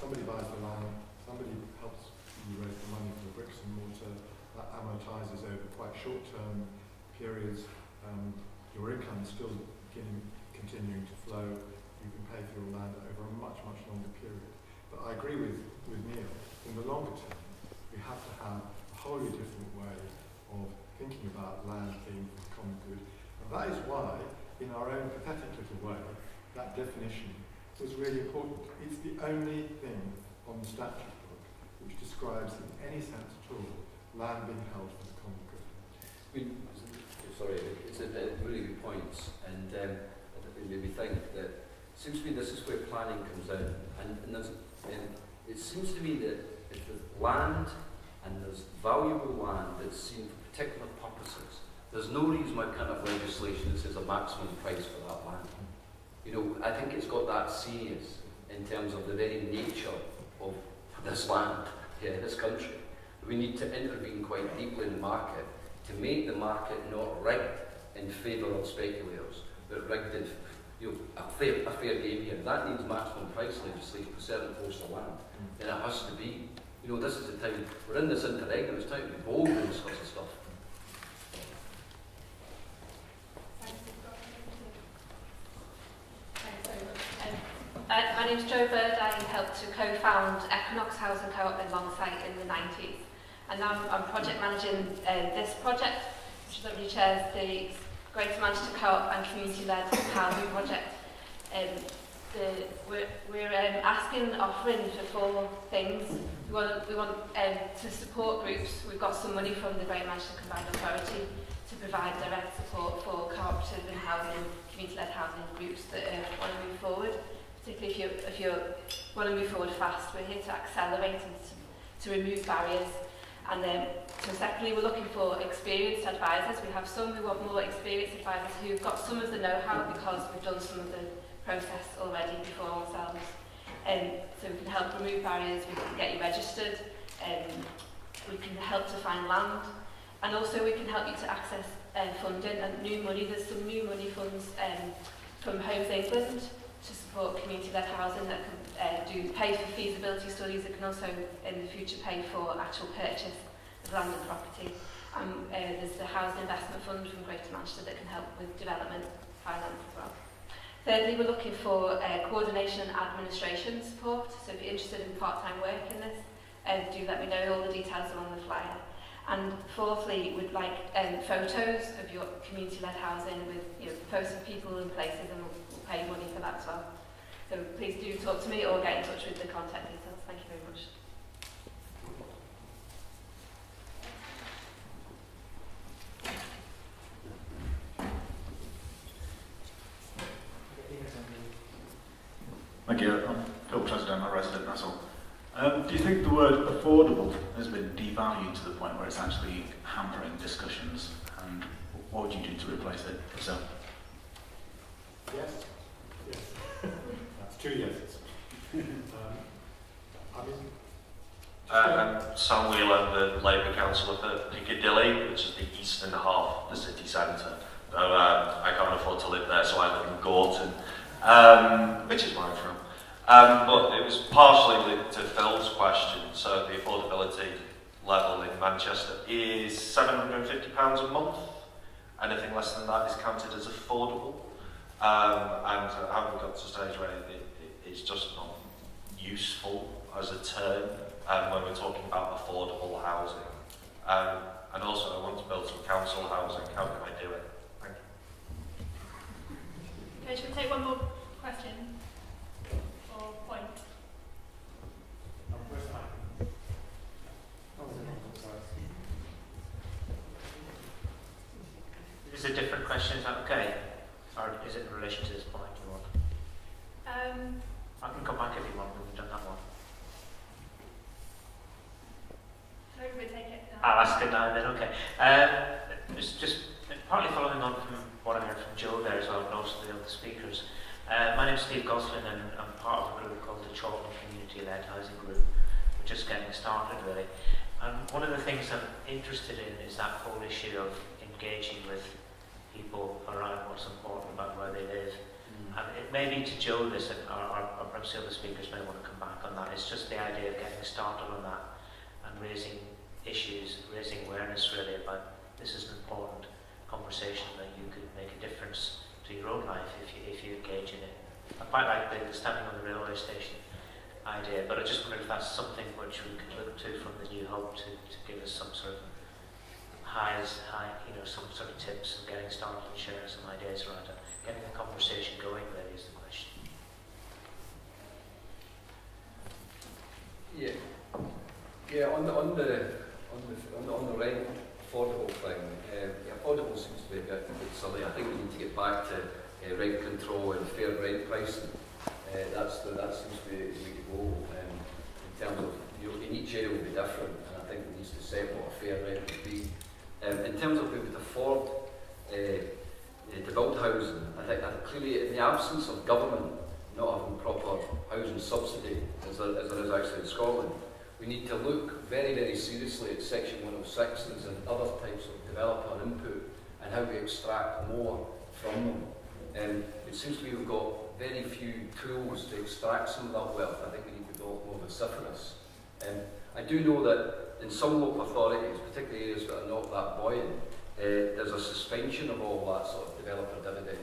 somebody buys the land, somebody helps you raise the money for the bricks and mortar, that amortizes over quite short-term periods. Um, your income is still beginning, continuing to flow. You can pay for your land over a much, much longer period. But I agree with, with Neil, in the longer term, we have to have a wholly different way of thinking about land being the common good. And that is why, in our own pathetic little way, that definition was really important. It's the only thing on the statute book which describes in any sense at all land being held for the common good. I mean, sorry, it's a, a really good points, and um, it made me think that it seems to me this is where planning comes in, and, and, and it seems to me that if there's land and there's valuable land that's seen for particular purposes, there's no reason why kind of legislation that says a maximum price for that land. You know, I think it's got that serious in terms of the very nature of this land, here in this country. We need to intervene quite deeply in the market to make the market not rigged in favour of speculators, but rigged in you know, a, fair, a fair game here. That needs maximum price legislation for certain posts of land, and it has to be. You know, this is the time, we're in this interregnum, it's time to be bold in this sort of stuff. Thanks very much. Uh, my name's Jo Bird. I helped to co-found Equinox Housing Co-op in Longsight in the 90s. And now I'm, I'm project managing uh, this project, which is chairs the Greater Manchester Co-op and Community-Led Housing Project. Um, the, we're we're um, asking, offering for four things. We want, we want um, to support groups. We've got some money from the Greater Manchester Combined Authority to provide direct support for cooperative and housing, community-led housing groups that uh, want to move forward. Particularly if you if you want to move forward fast, we're here to accelerate and to, to remove barriers. And then, so secondly, we're looking for experienced advisors. We have some who want more experienced advisors who've got some of the know-how because we've done some of the process already before ourselves. Um, so we can help remove barriers, we can get you registered, um, we can help to find land, and also we can help you to access uh, funding and new money. There's some new money funds um, from Homes England to support community-led housing that can uh, do pay for feasibility studies that can also in the future pay for actual purchase of land and property. Um, uh, there's the Housing Investment Fund from Greater Manchester that can help with development finance as well. Thirdly, we're looking for uh, coordination and administration support. So if you're interested in part-time work in this, uh, do let me know. All the details are on the flyer. And fourthly, we'd like um, photos of your community-led housing with you know, posts of people and places, and we'll, we'll pay money for that as well. So please do talk to me or get in touch with the contact details. Thank you very much. Thank you. I'm Phil President, I'm a resident, that's all. Um, do you think the word affordable has been devalued to the point where it's actually hampering discussions? And what would you do to replace it yourself? Yes. Yes. That's two yeses. um, I mean, Uh, I'm Sam Wheeler, the Labour councillor for Piccadilly, which is the eastern half of the city centre. So um, I can't afford to live there, so I live in Gorton, um, which is where I'm from. Um, but it was partially linked to Phil's question. So the affordability level in Manchester is £750 a month. Anything less than that is counted as affordable. Um, and uh, have we got to a stage where it, it, it's just not useful as a term um, when we're talking about affordable housing. Um, and also I want to build some council housing. How can I do it? Thank you. Okay, should we take one more question or point? Is it a different question? Is that okay? Or is it in relation to this point you want? Um, I can come back if you want when we've done that one. maybe we take it now. I'll ask it now then, okay. Um, just, just partly following on from what I heard from Joe there as well, and also the other speakers. Uh, my name's Steve Goslin and I'm part of a group called the Chalkman Community Led Housing Group. We're just getting started really. And one of the things I'm interested in is that whole issue of engaging with people around what's important about where they live. And it may be to Joe this, and, or, or, or perhaps the other speakers may want to come back on that. It's just the idea of getting started on that and raising issues, raising awareness really about this is an important conversation that you could make a difference to your own life if you, if you engage in it. I quite like the standing on the railway station idea, but I just wondered if that's something which we could look to from the New Hope to, to give us some sort of highs, high, you know, some sort of tips of getting started and sharing some ideas around it. Getting the conversation going really is the question. Yeah. Yeah, on the on the on the on the, on the rent affordable thing, uh, yeah, affordable seems to be a bit, a bit silly. I think we need to get back to uh, rent control and fair rent pricing. Uh, that's the, that seems to be the way to go. Um, in terms of you know, in each area will be different, and I think we need to set what a fair rent would be. Um, in terms of who would afford uh, uh, to build housing, I think that clearly in the absence of government not having proper housing subsidy, as there, as there is actually in Scotland, we need to look very, very seriously at Section 106s and other types of developer input and how we extract more from them. Um, it seems to me we've got very few tools to extract some of that wealth. I think we need to be more vociferous. Um, I do know that in some local authorities, particularly areas that are not that buoyant, uh, there's a suspension of all that sort of developer dividend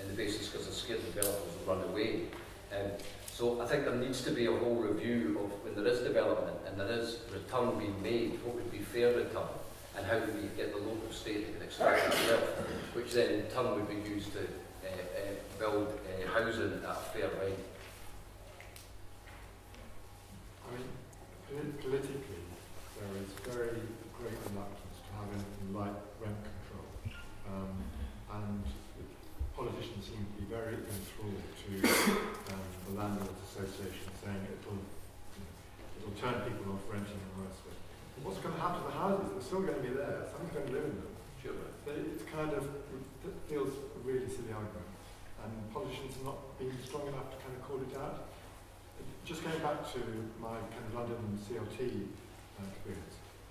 in the basis because they're scared developers will run away. Um, so I think there needs to be a whole review of when there is development and there is return being made, what would be fair return and how do we get the local state to extract wealth, which then in turn would be used to uh, uh, build uh, housing at a fair rate. I mean, politically, there is very great reluctance to have anything like rent control. Um, and politicians seem to be very enthralled to um, the Landlords Association saying it'll, you know, it'll turn people off renting and all the rest of it. But what's going to happen to the houses? They're still going to be there. Someone's going to live in them. Sure. So it's kind of, it feels a really silly argument. And politicians are not being strong enough to kind of call it out. Just going back to my kind of London CLT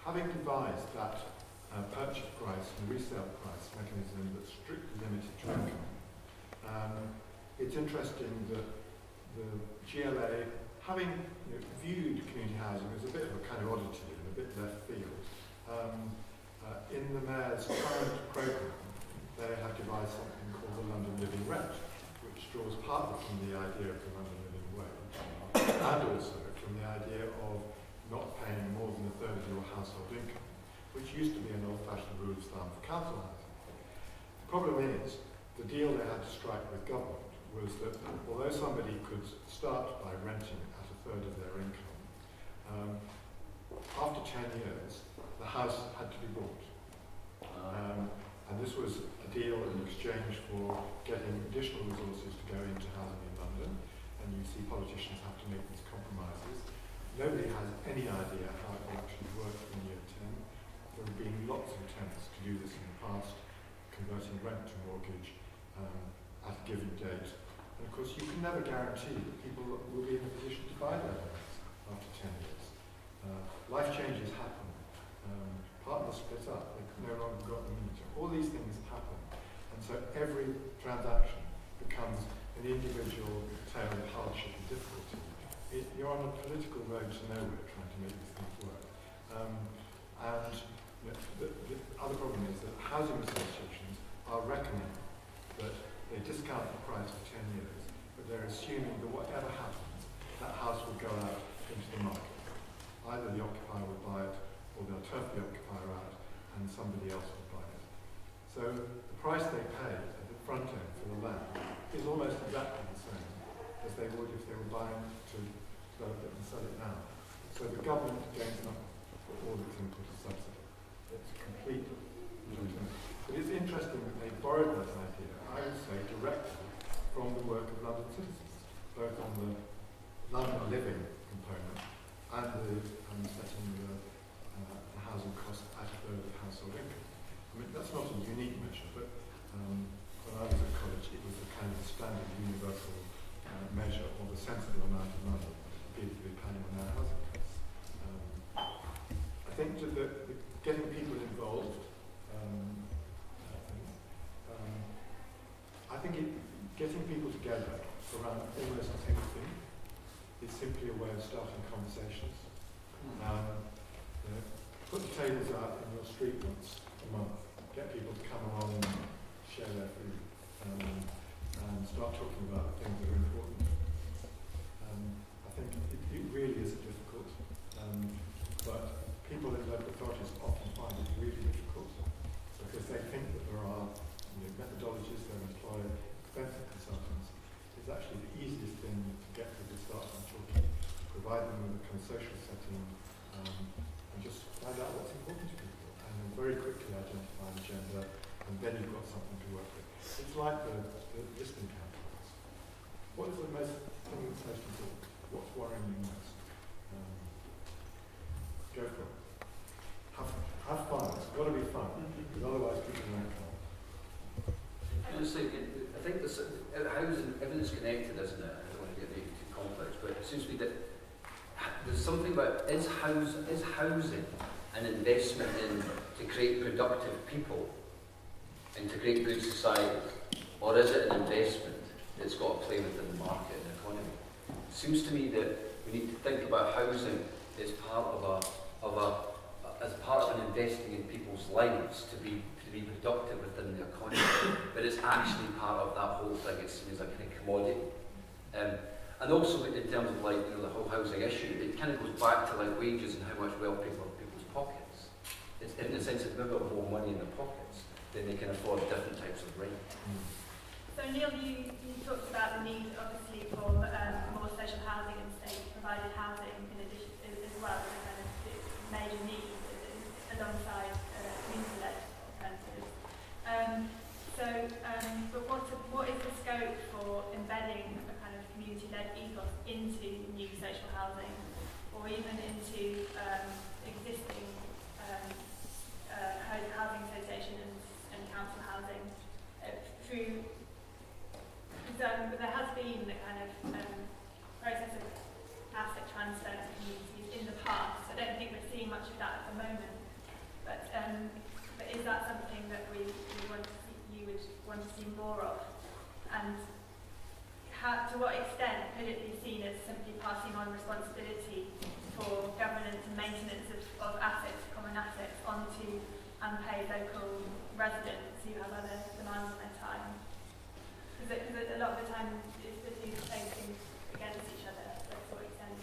having devised that uh, purchase price and resale price mechanism that's strictly limited to income, um, it's interesting that the GLA, having you know, viewed community housing as a bit of a kind of oddity and a bit left field, um, uh, in the Mayor's current programme, they have devised something called the London Living Rent, which draws partly from the idea of the London Living Wage, and also from the idea more than a third of your household income, which used to be an old-fashioned rule of thumb for council housing. The problem is, the deal they had to strike with government was that although somebody could start by renting at a third of their income, um, after 10 years, the house had to be bought. Um, and this was a deal in exchange for getting additional resources to go into housing in London. And you see politicians have to make. Nobody has any idea how it will actually work in year 10. There have been lots of attempts to do this in the past, converting rent to mortgage um, at a given date. And of course, you can never guarantee that people will be in a position to buy their homes after 10 years. Uh, life changes happen. Um, partners split up, they no longer got the means. All these things happen. And so every transaction becomes an individual tale of hardship and difficulty. It, you're on a political road to nowhere trying to make these things work. Um, and the, the, the other problem is that housing associations are reckoning that they discount the price for 10 years, but they're assuming that whatever happens, that house will go out into the market. Either the occupier will buy it, or they'll turf the occupier out, and somebody else will buy it. So the price they pay at the front end for the land is almost exactly the same as they would if they were buying to develop it and sell it now. So the government gains nothing for all its input as subsidy. It's complete. But it's interesting that they borrowed that idea, I would say, directly from the work of London citizens, both on the London living component and the um, setting the, uh, the housing cost at a third of household income. I mean, that's not a unique measure, but um, when I was at college, it was a kind of standard universal uh, measure of a sensible amount of money people to be paying on their housing costs. Um, I think that the, the getting people involved um, um, I think it, getting people together around almost anything is simply a way of starting conversations. Um, you know, put the tables out in your street once a month, get people to come along and share their food, um, and start talking about things that are important. Um, I think it, it really is difficult, um, but people in local authorities often find it really difficult because they think that there are you know, methodologies they employ, expensive consultants. It's actually the easiest thing to get people to start on talking, provide them with a kind of social setting, um, and just find out what's important to people, and then very quickly identify an agenda, and then you've got something to work with. It's like the, the listening campaigns. What is the most thing that's most important? What's worrying you most? Um, go for it. Have, have fun. It's got to be fun, because otherwise people won't come. Honestly, it, I think this, uh, housing, everything's connected, isn't it? I don't want to get too complex, but it seems to me that there's something about is, house, is housing an investment in to create productive people create good society, or is it an investment that's got to play within the market and economy? It seems to me that we need to think about housing as part of a, of a, as part of an investing in people's lives to be to be productive within the economy, but it's actually part of that whole thing. It's seen as a kind of commodity. Um, and also in terms of like you know the whole housing issue, it kind of goes back to like wages and how much wealth people have in people's pockets. It's in the sense if they've got more money in their pockets, then they can afford different types of rent. So Neil, you, you talked about the need, obviously, for um, more social housing and state-provided housing in addition as as well as a kind of major need alongside uh, community-led alternatives. Um, so, um, but what, what is the scope for embedding a kind of community-led ethos into new social housing, or even into um, existing um, uh, hou- housing association and, and council housing uh, through um, but there has been a kind of um, process of asset transfer to communities in the past. I don't think we're seeing much of that at the moment. But, um, but is that something that we, we want to see, you would want to see more of? And how, to what extent could it be seen as simply passing on responsibility for governance and maintenance of, of assets, common assets, onto unpaid local residents who have other demands on? Because a lot of the time it's the two playing things against each other. So to what extent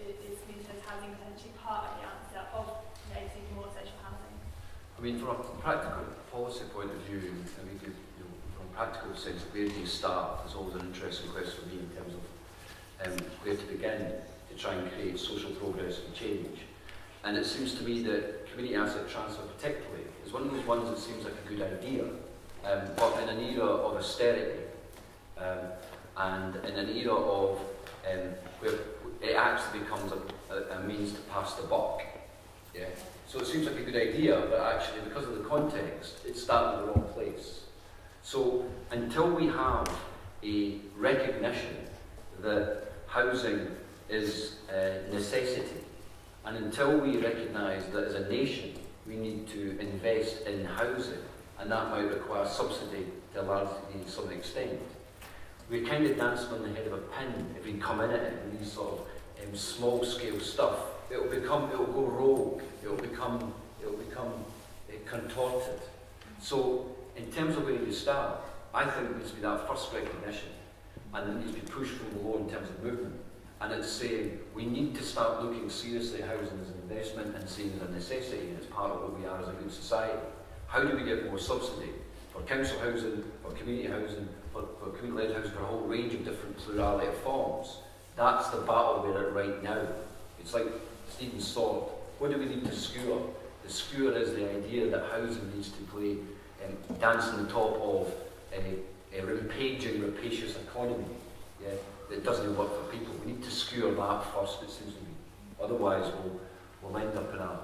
is community housing potentially part of the answer of creating more social housing? I mean, from a practical policy point of view, I mean, you know, from a practical sense, where do you start is always an interesting question for me in terms of um, where to begin to try and create social progress and change. And it seems to me that community asset transfer particularly is one of those ones that seems like a good idea, um, but in an era of austerity um, and in an era of um, where it actually becomes a, a, a means to pass the buck. Yeah. So it seems like a good idea, but actually because of the context, it's starting in the wrong place. So until we have a recognition that housing is a necessity, and until we recognise that as a nation we need to invest in housing, and that might require subsidy to a large some extent, we're kind of dancing on the head of a pin if we come in at it these sort of um, small scale stuff. It'll become, it'll go rogue, it'll become, it'll become uh, contorted. So, in terms of where you start, I think it needs to be that first recognition, and it needs to be pushed from below in terms of movement. And it's saying we need to start looking seriously at housing as an investment and seeing it as a necessity and it's part of what we are as a good society. How do we get more subsidy for council housing, for community housing, for, for community-led housing, for a whole range of different plurality of forms? That's the battle we're at right now. It's like Stephen Sword. What do we need to skewer? The skewer is the idea that housing needs to play um, dance on the top of a, a rampaging, rapacious economy. Yeah, that doesn't work for people. We need to skewer that first, it seems to me. Otherwise, we'll, we'll end up in a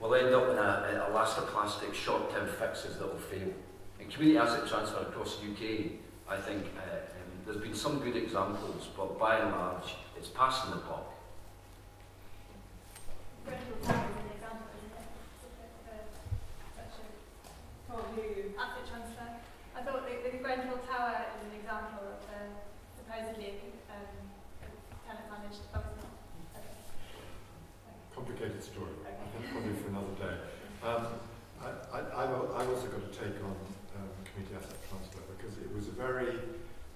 we'll end up in a, a elastoplastic short-term fixes that will fail. In community asset transfer across the UK, I think uh, um, there's been some good examples, but by and large, it's passing the buck. Brentwood Tower is an example, isn't it? Uh, such a Can't hear you. asset transfer. I thought the, the Grenfell Tower is an example of uh, supposedly um, tenant managed. Oh, it's not. Okay. Complicated story. I think probably for another day. Um, I, I, I've, also got to take on um, community asset transfer because it was a very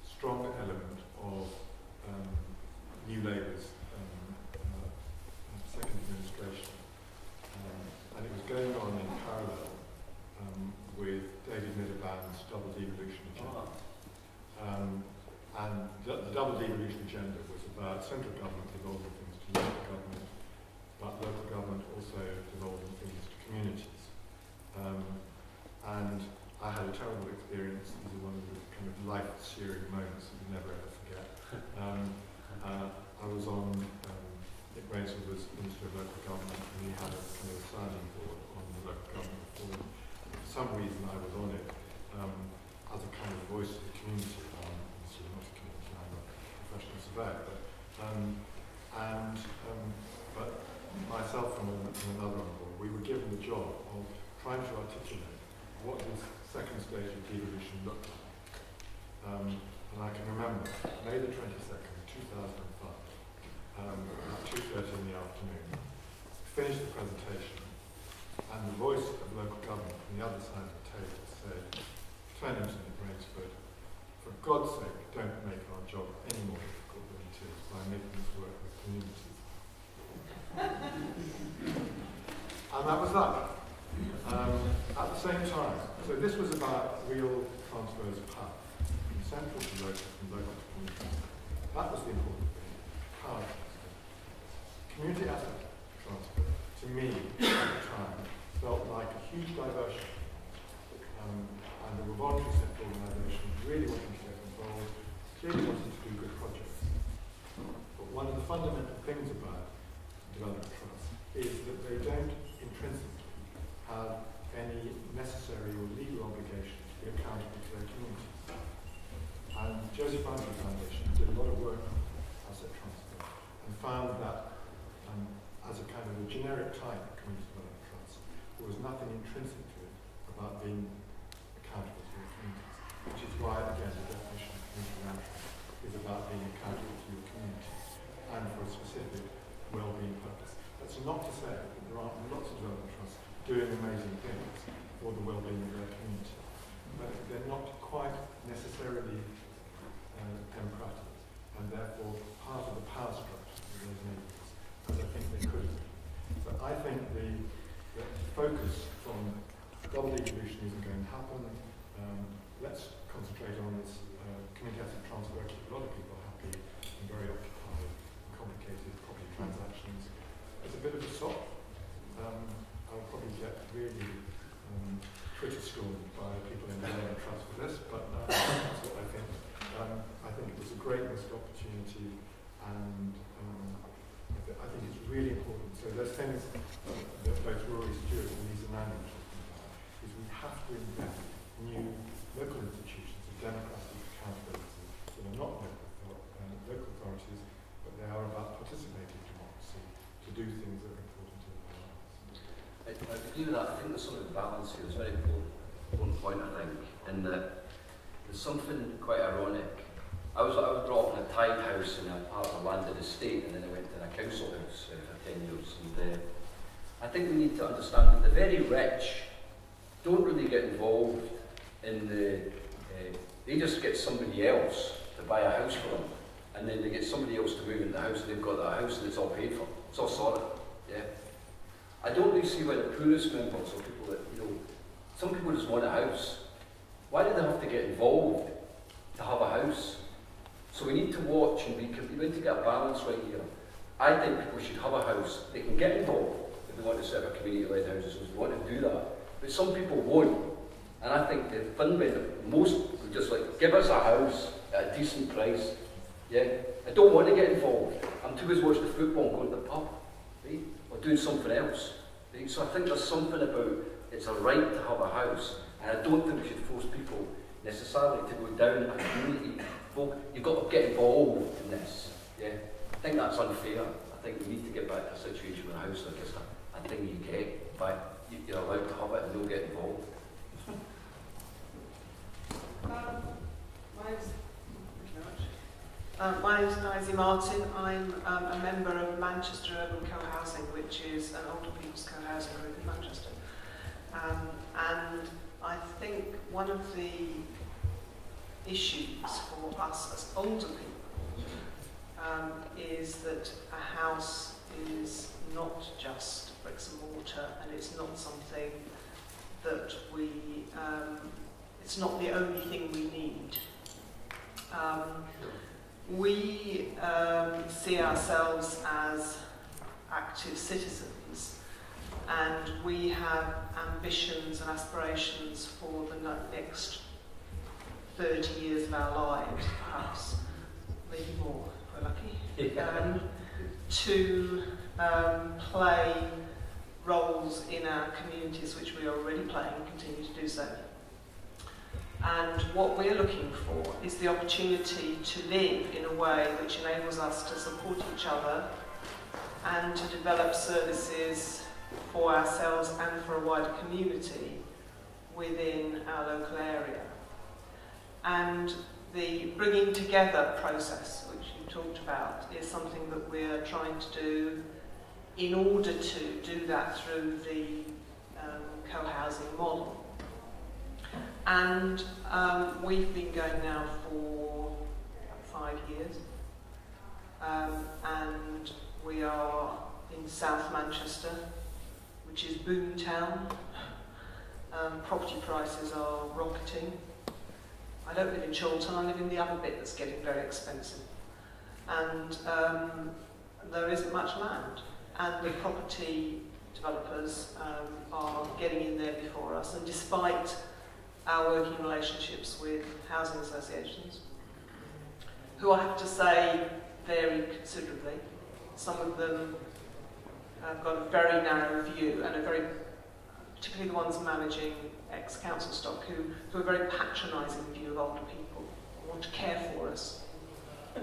strong element of um, New Labour's um, uh, second administration. Um, and it was going on in parallel um, with David Miliband's double devolution agenda. Um, and the, the double devolution agenda was about central government devolving things to local government, local government also devolving things to communities. Um, and I had a terrible experience. These are one of the kind of life-searing moments that you never ever forget. Um, uh, I was on, um, Nick Raynsford was Minister of Local Government, and he had a kind of signing board on the local government reform. For some reason, I was on it um, as a kind of voice of the community. Um, obviously not a community, I'm a professional surveyor, but um, and um, myself and, an- and another on board, we were given the job of trying to articulate what this second stage of devolution looked like. Um, and I can remember May the 22nd, 2005, um, at 2.30 in the afternoon, finished the presentation, and the voice of local government from the other side of the table said, turning to Nick Raynsford, for God's sake, don't make our job any more difficult than it is by making us work with communities. And that was that. Um, at the same time, so this was about real transfers of power, from central to local, from local to community. That was the important thing, power. Community asset transfer, to me, at the time, felt like a huge diversion. Um, and the voluntary sector organisation really wanting to get involved, clearly wanting to do good projects. But one of the fundamental things about development trusts is that they don't intrinsically have any necessary or legal obligation to be accountable to their communities. And Joseph Rowntree Foundation did a lot of work on asset transfer and found that um, as a kind of a generic type of community development trust, there was nothing intrinsic to it about being accountable to your communities, which is why, again, the definition of community well-being of their community. But they're not quite necessarily uh, democratic, and therefore part of the power structure of those neighbourhoods, as I think they could be. So I think the, the focus from double devolution isn't going to happen. Um, let's on this uh, community asset transfer, keep a lot of people happy and very occupied, complicated property transactions. It's a bit of a sop. Um, I'll probably get really um, Twitter by people in the Land Trust for this, but uh, that's what I think. Um, I think it was a great missed opportunity, and um, I, th- I think it's really important. So there's things that both Rory Stewart and Lisa Nandy talking about, is we have to invent new local institutions of democratic accountability that are not local, author- uh, local authorities, but they are about participating democracy to do things that are important to our lives. I, I agree with that. I think there's something balance here. It's a very important, important point, I think, in that there's something quite ironic. I was, I was brought up in a tied house in a part of a landed estate, and then I went to a council house uh, for 10 years. And uh, I think we need to understand that the very rich don't really get involved in the. Uh, they just get somebody else to buy a house for them, and then they get somebody else to move in the house, and they've got that house, and it's all paid for. It's all sorted. Yeah. I don't really see why the poorest members or people that, you know, some people just want a house. Why do they have to get involved to have a house? So we need to watch and we, we need to get a balance right here. I think people should have a house. They can get involved if they want to set up community-led houses, if they want to do that. But some people won't. And I think the fun most would just like, give us a house at a decent price. Yeah? I don't want to get involved. I'm too busy watching the football and going to the pub. Right? Or doing something else. Right? So I think there's something about it's a right to have a house. And I don't think we should force people necessarily to go down a community. Well, you've got to get involved in this. Yeah? I think that's unfair. I think we need to get back to a situation where a house like this a, thing you get. But you, you're allowed to have it and don't get involved. Um, my thank you. Um, my Martin. I'm um, a member of Manchester Urban Co-housing, which is an older people's co-housing group in Manchester. Um, and I think one of the issues for us as older people um, is that a house is not just bricks and mortar and it's not something that we, um, it's not the only thing we need. Um, we um, see ourselves as active citizens and we have ambitions and aspirations for the next 30 years of our lives, perhaps, maybe more, if we're lucky, um, to um, play roles in our communities which we are already playing and continue to do so. And what we're looking for is the opportunity to live in a way which enables us to support each other and to develop services for ourselves and for a wider community within our local area. And the bringing together process, which you talked about, is something that we're trying to do in order to do that through the um, co-housing model. And um, we've been going now for five years. Um, and we are in South Manchester, which is boom town. Um, property prices are rocketing. I don't live in Chorlton, I live in the other bit that's getting very expensive. And um, there isn't much land. And the property developers um, are getting in there before us. And despite our working relationships with housing associations, who I have to say vary considerably. Some of them have got a very narrow view and are very, particularly the ones managing ex-council stock, who, who are very patronising view of older people, who want to care for us.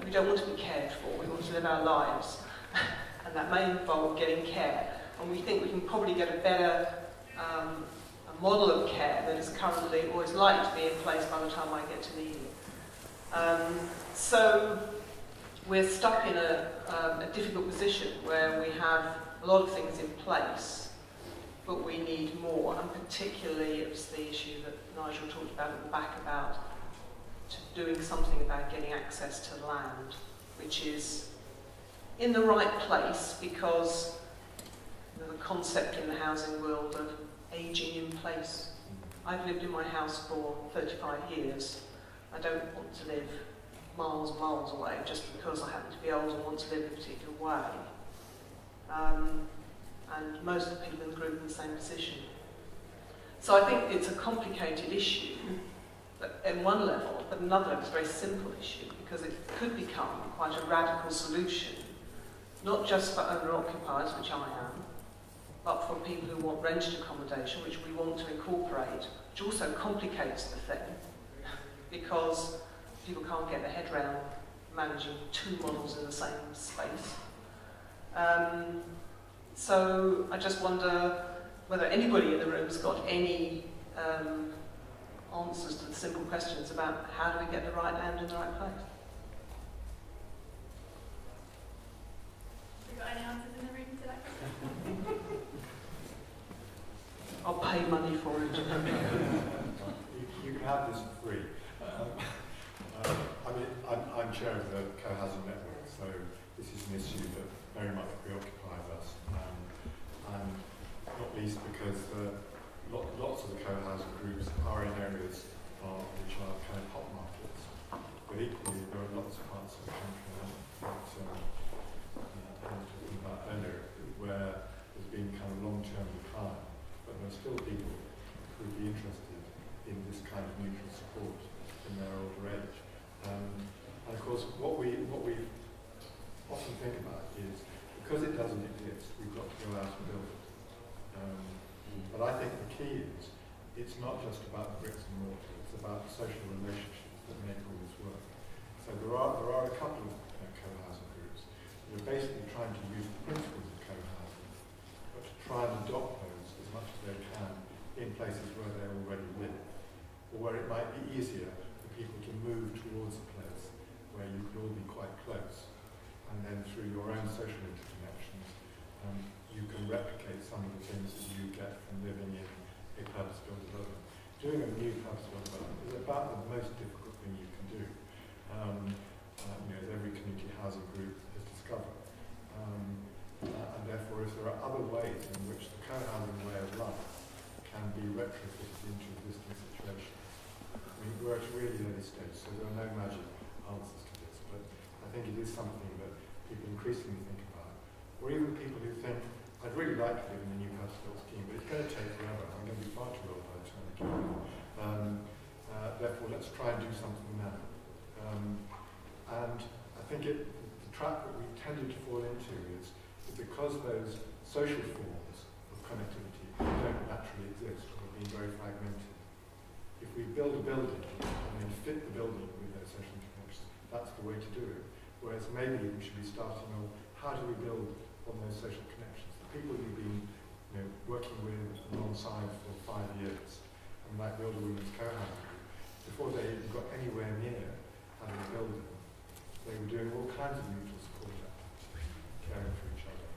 We don't want to be cared for, we want to live our lives. and that may involve getting care. And we think we can probably get a better um, a model of care that is currently or is likely to be in place by the time I get to it. Um, so we're stuck in a, um, a difficult position where we have a lot of things in place, but we need more, and particularly it was the issue that Nigel talked about at the back about doing something about getting access to land, which is in the right place because a concept in the housing world of ageing in place. I've lived in my house for 35 years. I don't want to live miles and miles away just because I happen to be old and want to live in a particular way. Um, and most of the people in the group in the same position. So I think it's a complicated issue at one level, but another level it's a very simple issue because it could become quite a radical solution, not just for owner-occupiers, which I am, but for people who want rented accommodation, which we want to incorporate, which also complicates the thing because people can't get their head around managing two models in the same space. Um, so I just wonder whether anybody in the room has got any um, answers to the simple questions about how do we get the right land in the right place. Have we got any answers in the room to that question? I'll pay money for it. you, you can have this for free. Um, uh, I mean, I'm, I'm chair of the co-housing network, so this is an issue that very much preoccupies us, um, and not least because lot, lots of the co-housing groups are in areas uh, which are kind of hot markets, but equally there are lots of parts of the country that um, uh, I was talking about earlier, where there's been kind of long-term decline, but there are still people who would be interested in this kind of mutual support in their older age. Um, and of course, what we what we often think about is because it doesn't exist, we've got to go out and build it. Um, but I think the key is it's not just about the bricks and mortar; it's about the social relationships that make all this work. So there are there are a couple of uh, co-housing groups that are basically trying to use the principles of co-housing, but to try and adopt those as much as they can in places where they already live, or where it might be easier for people to move towards a place where you could all be quite close, and then through your own social can replicate some of the things that you get from living in a purpose-built development. Doing a new purpose-built development is about the most difficult thing you can do, um, uh, you know, as every community housing group has discovered. Um, uh, and therefore, if there are other ways in which the co-housing way of life can be retrofitted into existing situations, I mean, we're at a really early stage, so there are no magic answers to this, but I think it is something that people increasingly think about. Or even people who think, I'd really like to live in the new house built scheme, but it's going to take forever. I'm going to be far too old by the time I get. Um, uh, therefore, let's try and do something now. Um, and I think it, the trap that we tended to fall into is that because those social forms of connectivity don't naturally exist or have been very fragmented, if we build a building and then fit the building with those social connections, that's the way to do it. Whereas maybe we should be starting on how do we build on those social connections? The people you've been you know, working with alongside for five years and might build a women's co-housing before they even got anywhere near having a building, they were doing all kinds of mutual support caring for each other.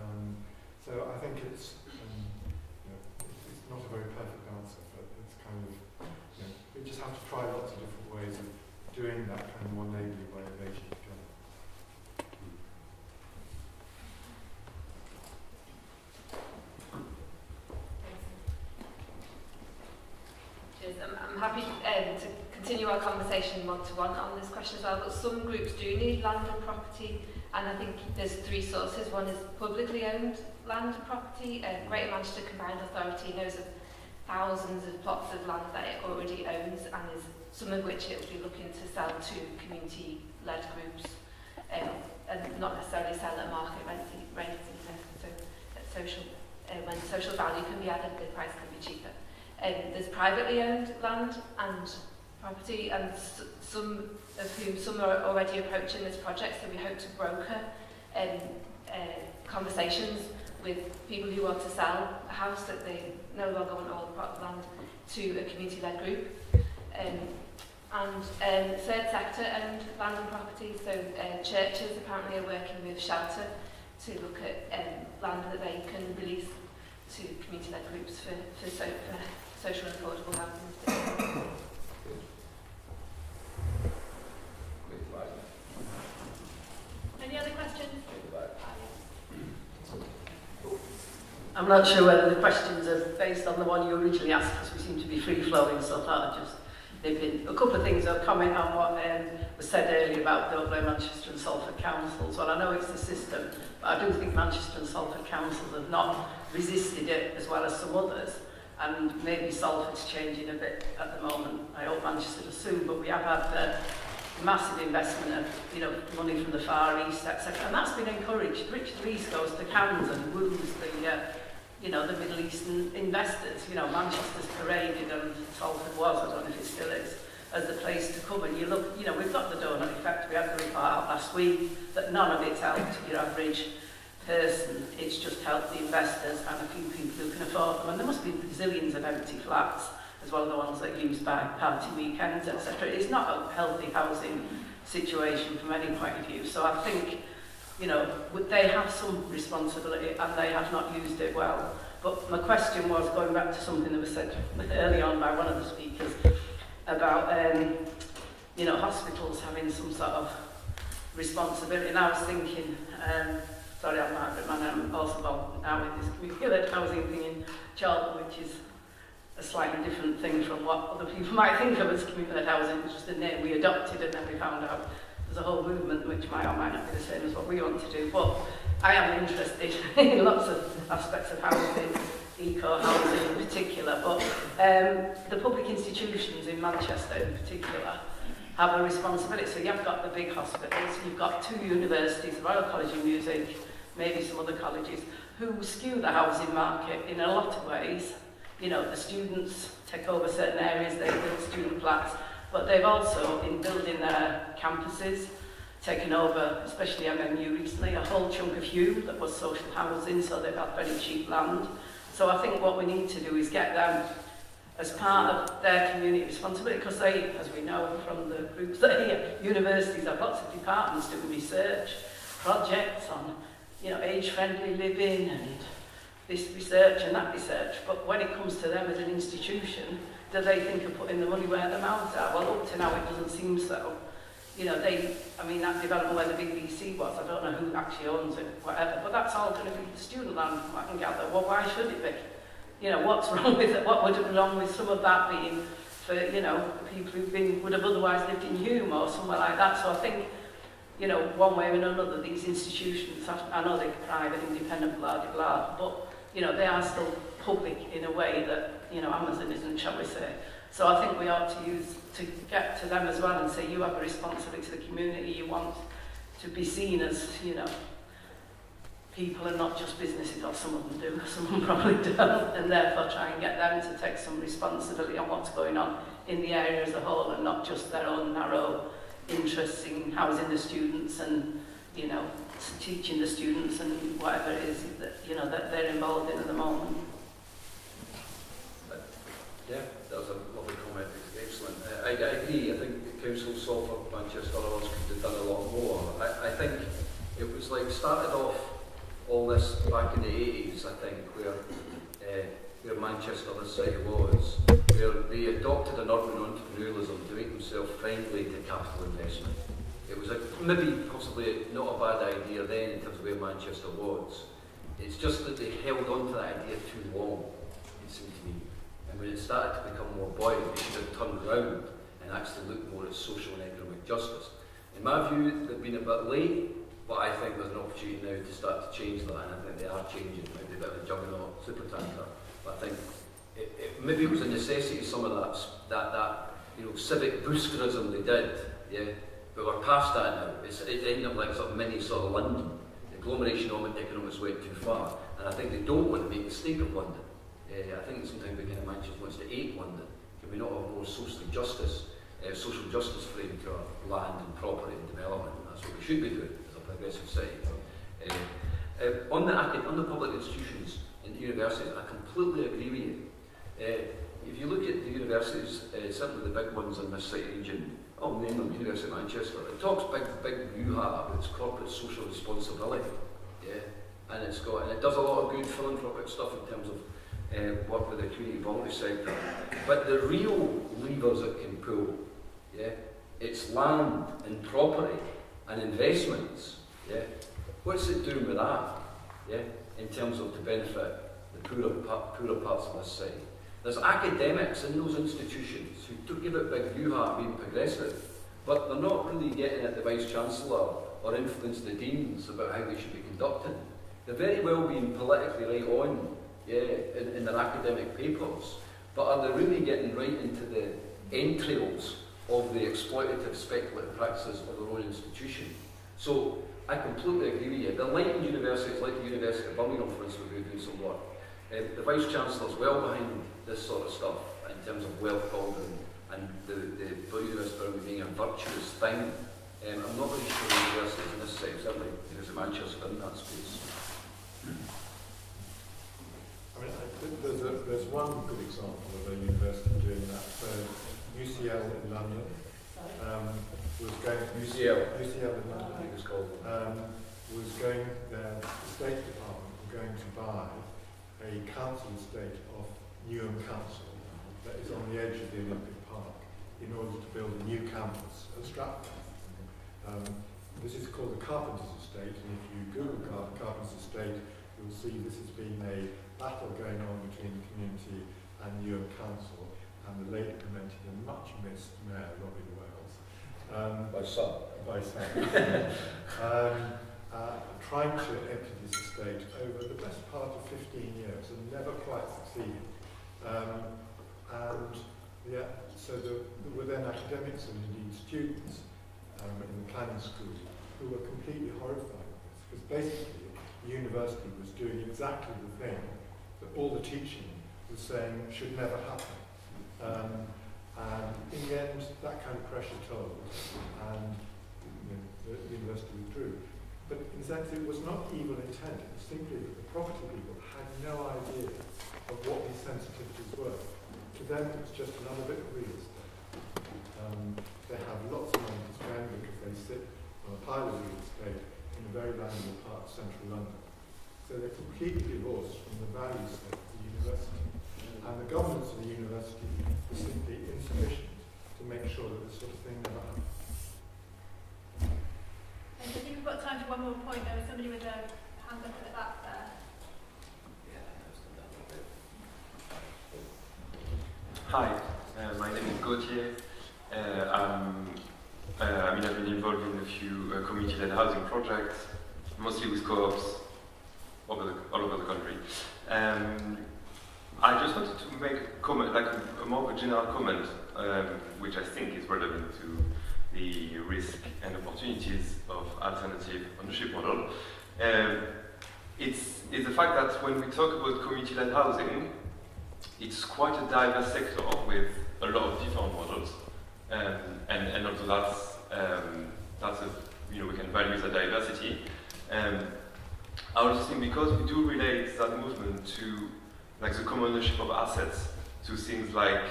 Um, so I think it's, um, you know, it's, it's not a very perfect answer, but it's kind of, you know, we just have to try lots of different ways of doing that kind of more neighbourly way of aging together. Cheers. I'm, happy um, to continue our conversation one-to-one on this question as well, but some groups do need land and property, and I think there's three sources. One is publicly owned land and property. Uh, Greater Manchester Combined Authority knows of thousands of plots of land that it already owns, and is some of which it will be looking to sell to community-led groups, um, and not necessarily sell at market rate, rate so at social, uh, when social value can be added, the price can be cheaper. Um, there's privately owned land and property, and some of whom some are already approaching this project, so we hope to broker um, uh, conversations with people who want to sell a house that they no longer want all the land to a community-led group. Um, and um, third sector owned land and property, so uh, churches apparently are working with Shelter to look at um, land that they can release to community-led groups for, for, so, social and affordable housing. Any other questions? I'm not sure whether the questions are based on the one you originally asked, because we seem to be free-flowing, so I thought I'd just nip in. A couple of things I'll comment on what um, was said earlier about Dublin, Manchester and Salford councils. Well, I know it's the system, but I do think Manchester and Salford councils have not resisted it as well as some others. And maybe Salford's changing a bit at the moment. I hope Manchester does soon, but we have had uh, massive investment of you know money from the Far East, etc. And that's been encouraged. Richard Leese goes to Cannes and woos the uh, you know the Middle Eastern investors. You know Manchester's paraded and Salford was, I don't know if it still is, as the place to come. And you look, you know we've got the donut effect. We had the report out last week that none of it's helped your average person. It's just helped the investors and a few people who can afford them. And there must be zillions of empty flats, as well as the ones that are used by party weekends, etc. It's not a healthy housing situation from any point of view. So I think, you know, would they have some responsibility and they have not used it well. But my question was, going back to something that was said early on by one of the speakers, about, um, you know, hospitals having some sort of responsibility. And I was thinking, um, sorry I'm Margaret, but I'm also involved now with this community-led housing thing in Charlton, which is a slightly different thing from what other people might think of as community-led housing. It's just a name we adopted and then we found out there's a whole movement which might or might not be the same as what we want to do. But I am interested in lots of aspects of housing, eco-housing in particular, but um, the public institutions in Manchester in particular, have a responsibility. So you've got the big hospitals, you've got two universities, the Royal College of Music, maybe some other colleges, who skew the housing market in a lot of ways. You know, the students take over certain areas, they build student flats, but they've also, in building their campuses, taken over, especially MMU recently, a whole chunk of Hume that was social housing, so they've had very cheap land. So I think what we need to do is get them as part of their community responsibility because they, as we know from the groups that are here, universities have lots of departments doing research, projects on you know, age-friendly living and this research and that research, but when it comes to them as an institution, do they think of putting the money where their mouths are? Well, up to now it doesn't seem so. You know, they, I mean, that development where the BBC was, I don't know who actually owns it, whatever, but that's all going to be student land, I can gather. Well, why should it be? You know, what's wrong with it? What would have wrong with some of that being for, you know, people who've been, would have otherwise lived in Hume or somewhere like that. So I think, you know, one way or another, these institutions, have, I know they're private, independent, blah, blah, blah, but, you know, they are still public in a way that, you know, Amazon isn't, shall we say. So I think we ought to use, to get to them as well and say, you have a responsibility to the community, you want to be seen as, you know, people and not just businesses, or some of them do, some of them probably don't, and therefore try and get them to take some responsibility on what's going on in the area as a whole and not just their own narrow interests in housing the students and, you know, teaching the students and whatever it is that you know that they're involved in at the moment. Yeah, that was a lovely comment. Excellent. I, I agree. I think Council Salford, Manchester, others could have done a lot more. I, I think it was like started off all this back in the 80s, I think, where uh, where Manchester, this city was, where they adopted an urban entrepreneurialism to make themselves friendly to capital investment. It was a, maybe possibly not a bad idea then in terms of where Manchester was. It's just that they held on to that idea too long, it seemed to me. And when it started to become more buoyant, they should have turned around and actually looked more at social and economic justice. In my view, they've been a bit late, but I think there's an opportunity now to start to change that, and I think they are changing. Maybe a bit of a juggernaut super tanker, but I think it, it, maybe it was a necessity, some of that, that, that you know, civic boosterism they did, yeah, but we're past that now. It's, it ended up like sort of mini sort of London. The agglomeration economics went too far, and I think they don't want to make the mistake of London. I think sometimes we kind of Manchester wants to ape London. Can we not have more social justice, uh, social justice frame to our land and property and development? That's what we should be doing progressive city. Uh, on the on the public institutions and universities, I completely agree with you. Uh, if you look at the universities, uh, certainly the big ones in this city region, oh, name them, University of Manchester. It talks big, big have, it's corporate social responsibility. Yeah. and it's got and it does a lot of good philanthropic stuff in terms of uh, work with the community voluntary sector. But the real levers it can pull, yeah, it's land and property and investments. Yeah, what's it doing with that? Yeah, in terms of to benefit the poorer, poorer parts of this side. There's academics in those institutions who do give it big view heart being progressive, but they're not really getting at the Vice Chancellor or influence the deans about how they should be conducted. They're very well being politically right on yeah, in, in their academic papers, but are they really getting right into the entrails of the exploitative speculative practices of their own institution? So I completely agree with you. The enlightened universities, like the University of Birmingham, for instance, are doing some work, um, the Vice Chancellor is well behind this sort of stuff in terms of wealth building and the, the University of Birmingham being a virtuous thing. Um, I'm not really sure the universities in this sense, certainly because of Manchester in that space. I mean, I think there's, a, there's one good example of a university doing that. So UCL in London um, was going UCL UCL in London it was called um, was going their State Department were going to buy a council estate of Newham Council that is on the edge of the Olympic Park in order to build a new campus at Stratford. Um, this is called the Carpenter's Estate, and if you Google Car Carpenter's Estate, you'll see this has been a battle going on between the community and Newham Council and the late lamented and much missed Mayor Robin. Um, by some. By some. um, uh, trying to empty this estate over the best part of 15 years and never quite succeeded. Um, and yeah, so there, there were then academics and indeed students um, in the planning school who were completely horrified with this because basically the university was doing exactly the thing that all the teaching was saying should never happen. Um, and in the end, that kind of pressure told, and you know, the, university withdrew. But in sense, it was not evil intent. It was simply that the property people had no idea of what these sensitivities were. To them, it was just another bit of real estate. Um, they have lots of money to spend because they sit on a pile of real estate in a very valuable part of central London. So they're completely divorced from the value set of the university. And the governance of the university is simply insufficient to make sure that this sort of thing never happens. I think we've got time for one more point. There was somebody with a hand up at the back there. Hi, uh, my name is Gauthier. Uh, I'm, uh, I mean, I've been involved in a few uh, community-led housing projects, mostly with co-ops over the, all over the country. Um, I just wanted to make a comment, like a, more general comment, um, which I think is relevant to the risk and opportunities of alternative ownership model. Um, it's, it's the fact that when we talk about community-led housing, it's quite a diverse sector with a lot of different models, um, and, and also that's, um, that's a, you know, we can value the diversity. Um, I also think because we do relate that movement to like the common ownership of assets, to things like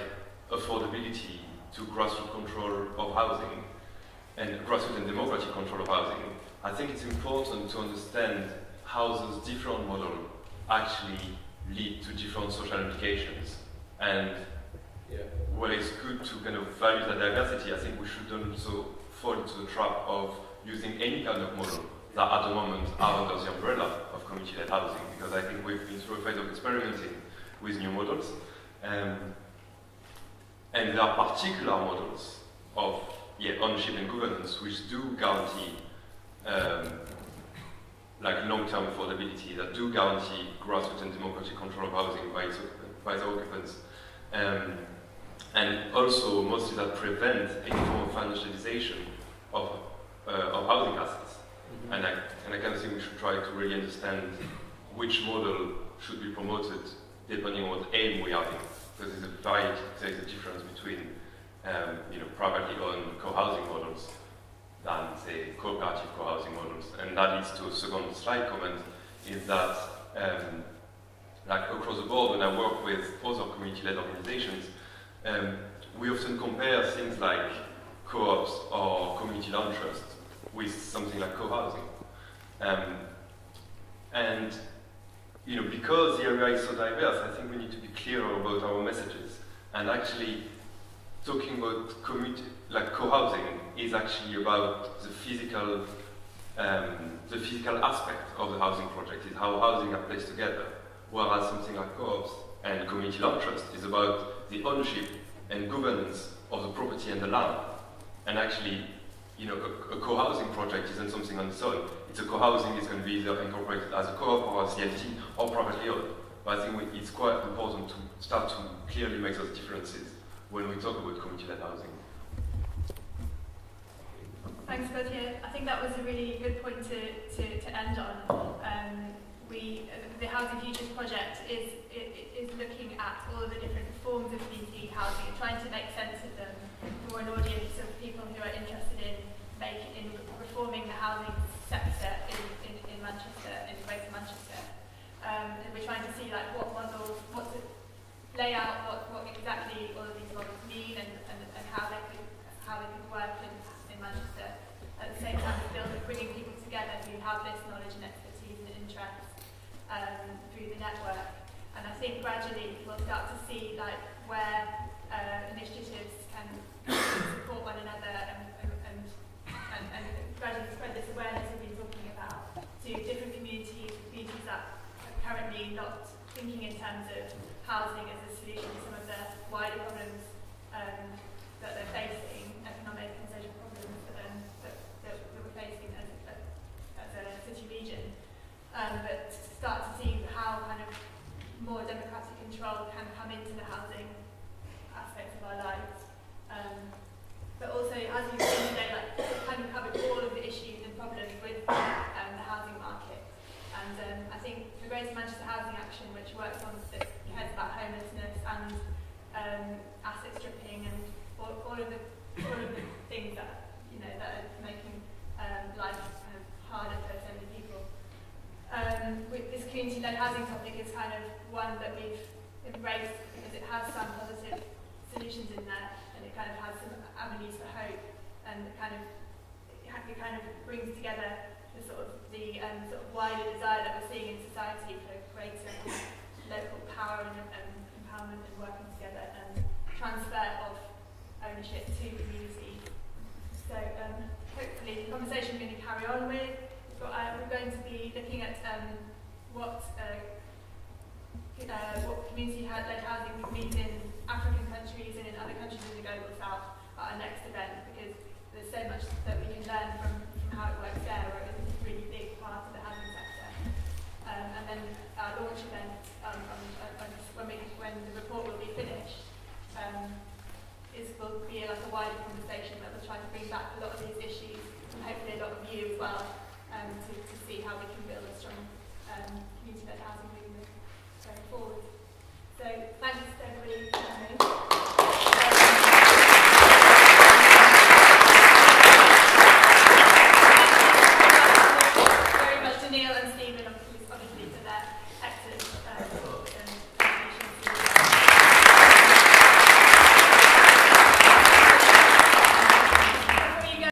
affordability, to grassroots control of housing, and grassroots and democratic control of housing, I think it's important to understand how those different models actually lead to different social implications. And yeah. while it's good to kind of value that diversity, I think we shouldn't also fall into the trap of using any kind of model that at the moment are under the umbrella of community-led housing, because I think we've been through a phase of experimenting with new models. Um, and there are particular models of yeah, ownership and governance which do guarantee um, like long-term affordability, that do guarantee grassroots and democratic control of housing by, by the occupants. Um, and also mostly that prevent any form of financialization of, uh, of housing assets. Mm -hmm. And, I, and I kind of think we should try to really understand which model should be promoted depending on what aim we are in. Because there's a very there's a difference between um, you know, privately owned co-housing models than, say, cooperative co-housing models. And that leads to a second slide comment, is that um, like across the board, when I work with other community-led organizations, um, we often compare things like co-ops or community land trust with something like co-housing. Um, And you know, because the area is so diverse, I think we need to be clearer about our messages. And actually, talking about community, like co-housing, is actually about the physical, um, the physical aspect of the housing project, is how housing are placed together. Whereas something like co-ops and community land trust is about the ownership and governance of the property and the land. And actually, you know, a, a co-housing project isn't something on its own. A co-housing is going to be either incorporated as a co-op or a CLT or privately owned. But I think it's quite important to start to clearly make those differences when we talk about community-led housing. Thanks, Gautier. I think that was a really good point to, to, to end on. Um, we, the Housing Futures project is, is looking at all of the different forms of community housing and trying to make sense of them for an audience of people who are interested in, making, in reforming the housing sector in, in, in Manchester, in Greater Manchester. Um, and we're trying to see like what models, what to lay out what, what exactly all of these models mean and, and, and how they could how they could work in, in Manchester. At the same time, building, bringing people together who have this knowledge and expertise and interest um, through the network. And I think gradually we'll start to see like where uh, initiatives can support one another and, and, and, and gradually spread this awareness we've been talking about to different communities, communities that are currently not thinking in terms of housing as a solution to some of the wider problems um, that they're facing, economic and social problems um, that, that, that we're facing as, as a city region. Um, but start to see how kind of more democratic control can come into the housing aspects of our lives. Um, but also, as you've seen today, like, kind of covered all of the issues and problems with um, the housing market. And um, I think the Greater Manchester Housing Action, which works on the cares about homelessness and um, asset stripping and all, all of the all of the things that you know that are making um, life kind of harder for so many people. Um, this community-led housing topic is kind of one that we've embraced because it has some positive solutions in there and it kind of has some avenues for hope and it kind of it kind of brings together the sort of the um, sort of wider desire that we're seeing in society for greater local power and um, empowerment and working together and transfer of ownership to community. So um, hopefully the conversation we're going to carry on with, got, uh, we're going to be looking at um, what uh, uh, what community-led housing would mean in African countries and in other countries in the global south our next event because there's so much that we can learn from, from how it works there, where it's a really big part of the housing sector. Um, and then our launch event, um, on, on, when, we, when the report will be finished, um, is will be like a wider conversation that will try to bring back a lot of these issues and hopefully a lot of you as well um, to, to see how we can build a strong um, community-led housing movement going forward. So thanks everybody for coming.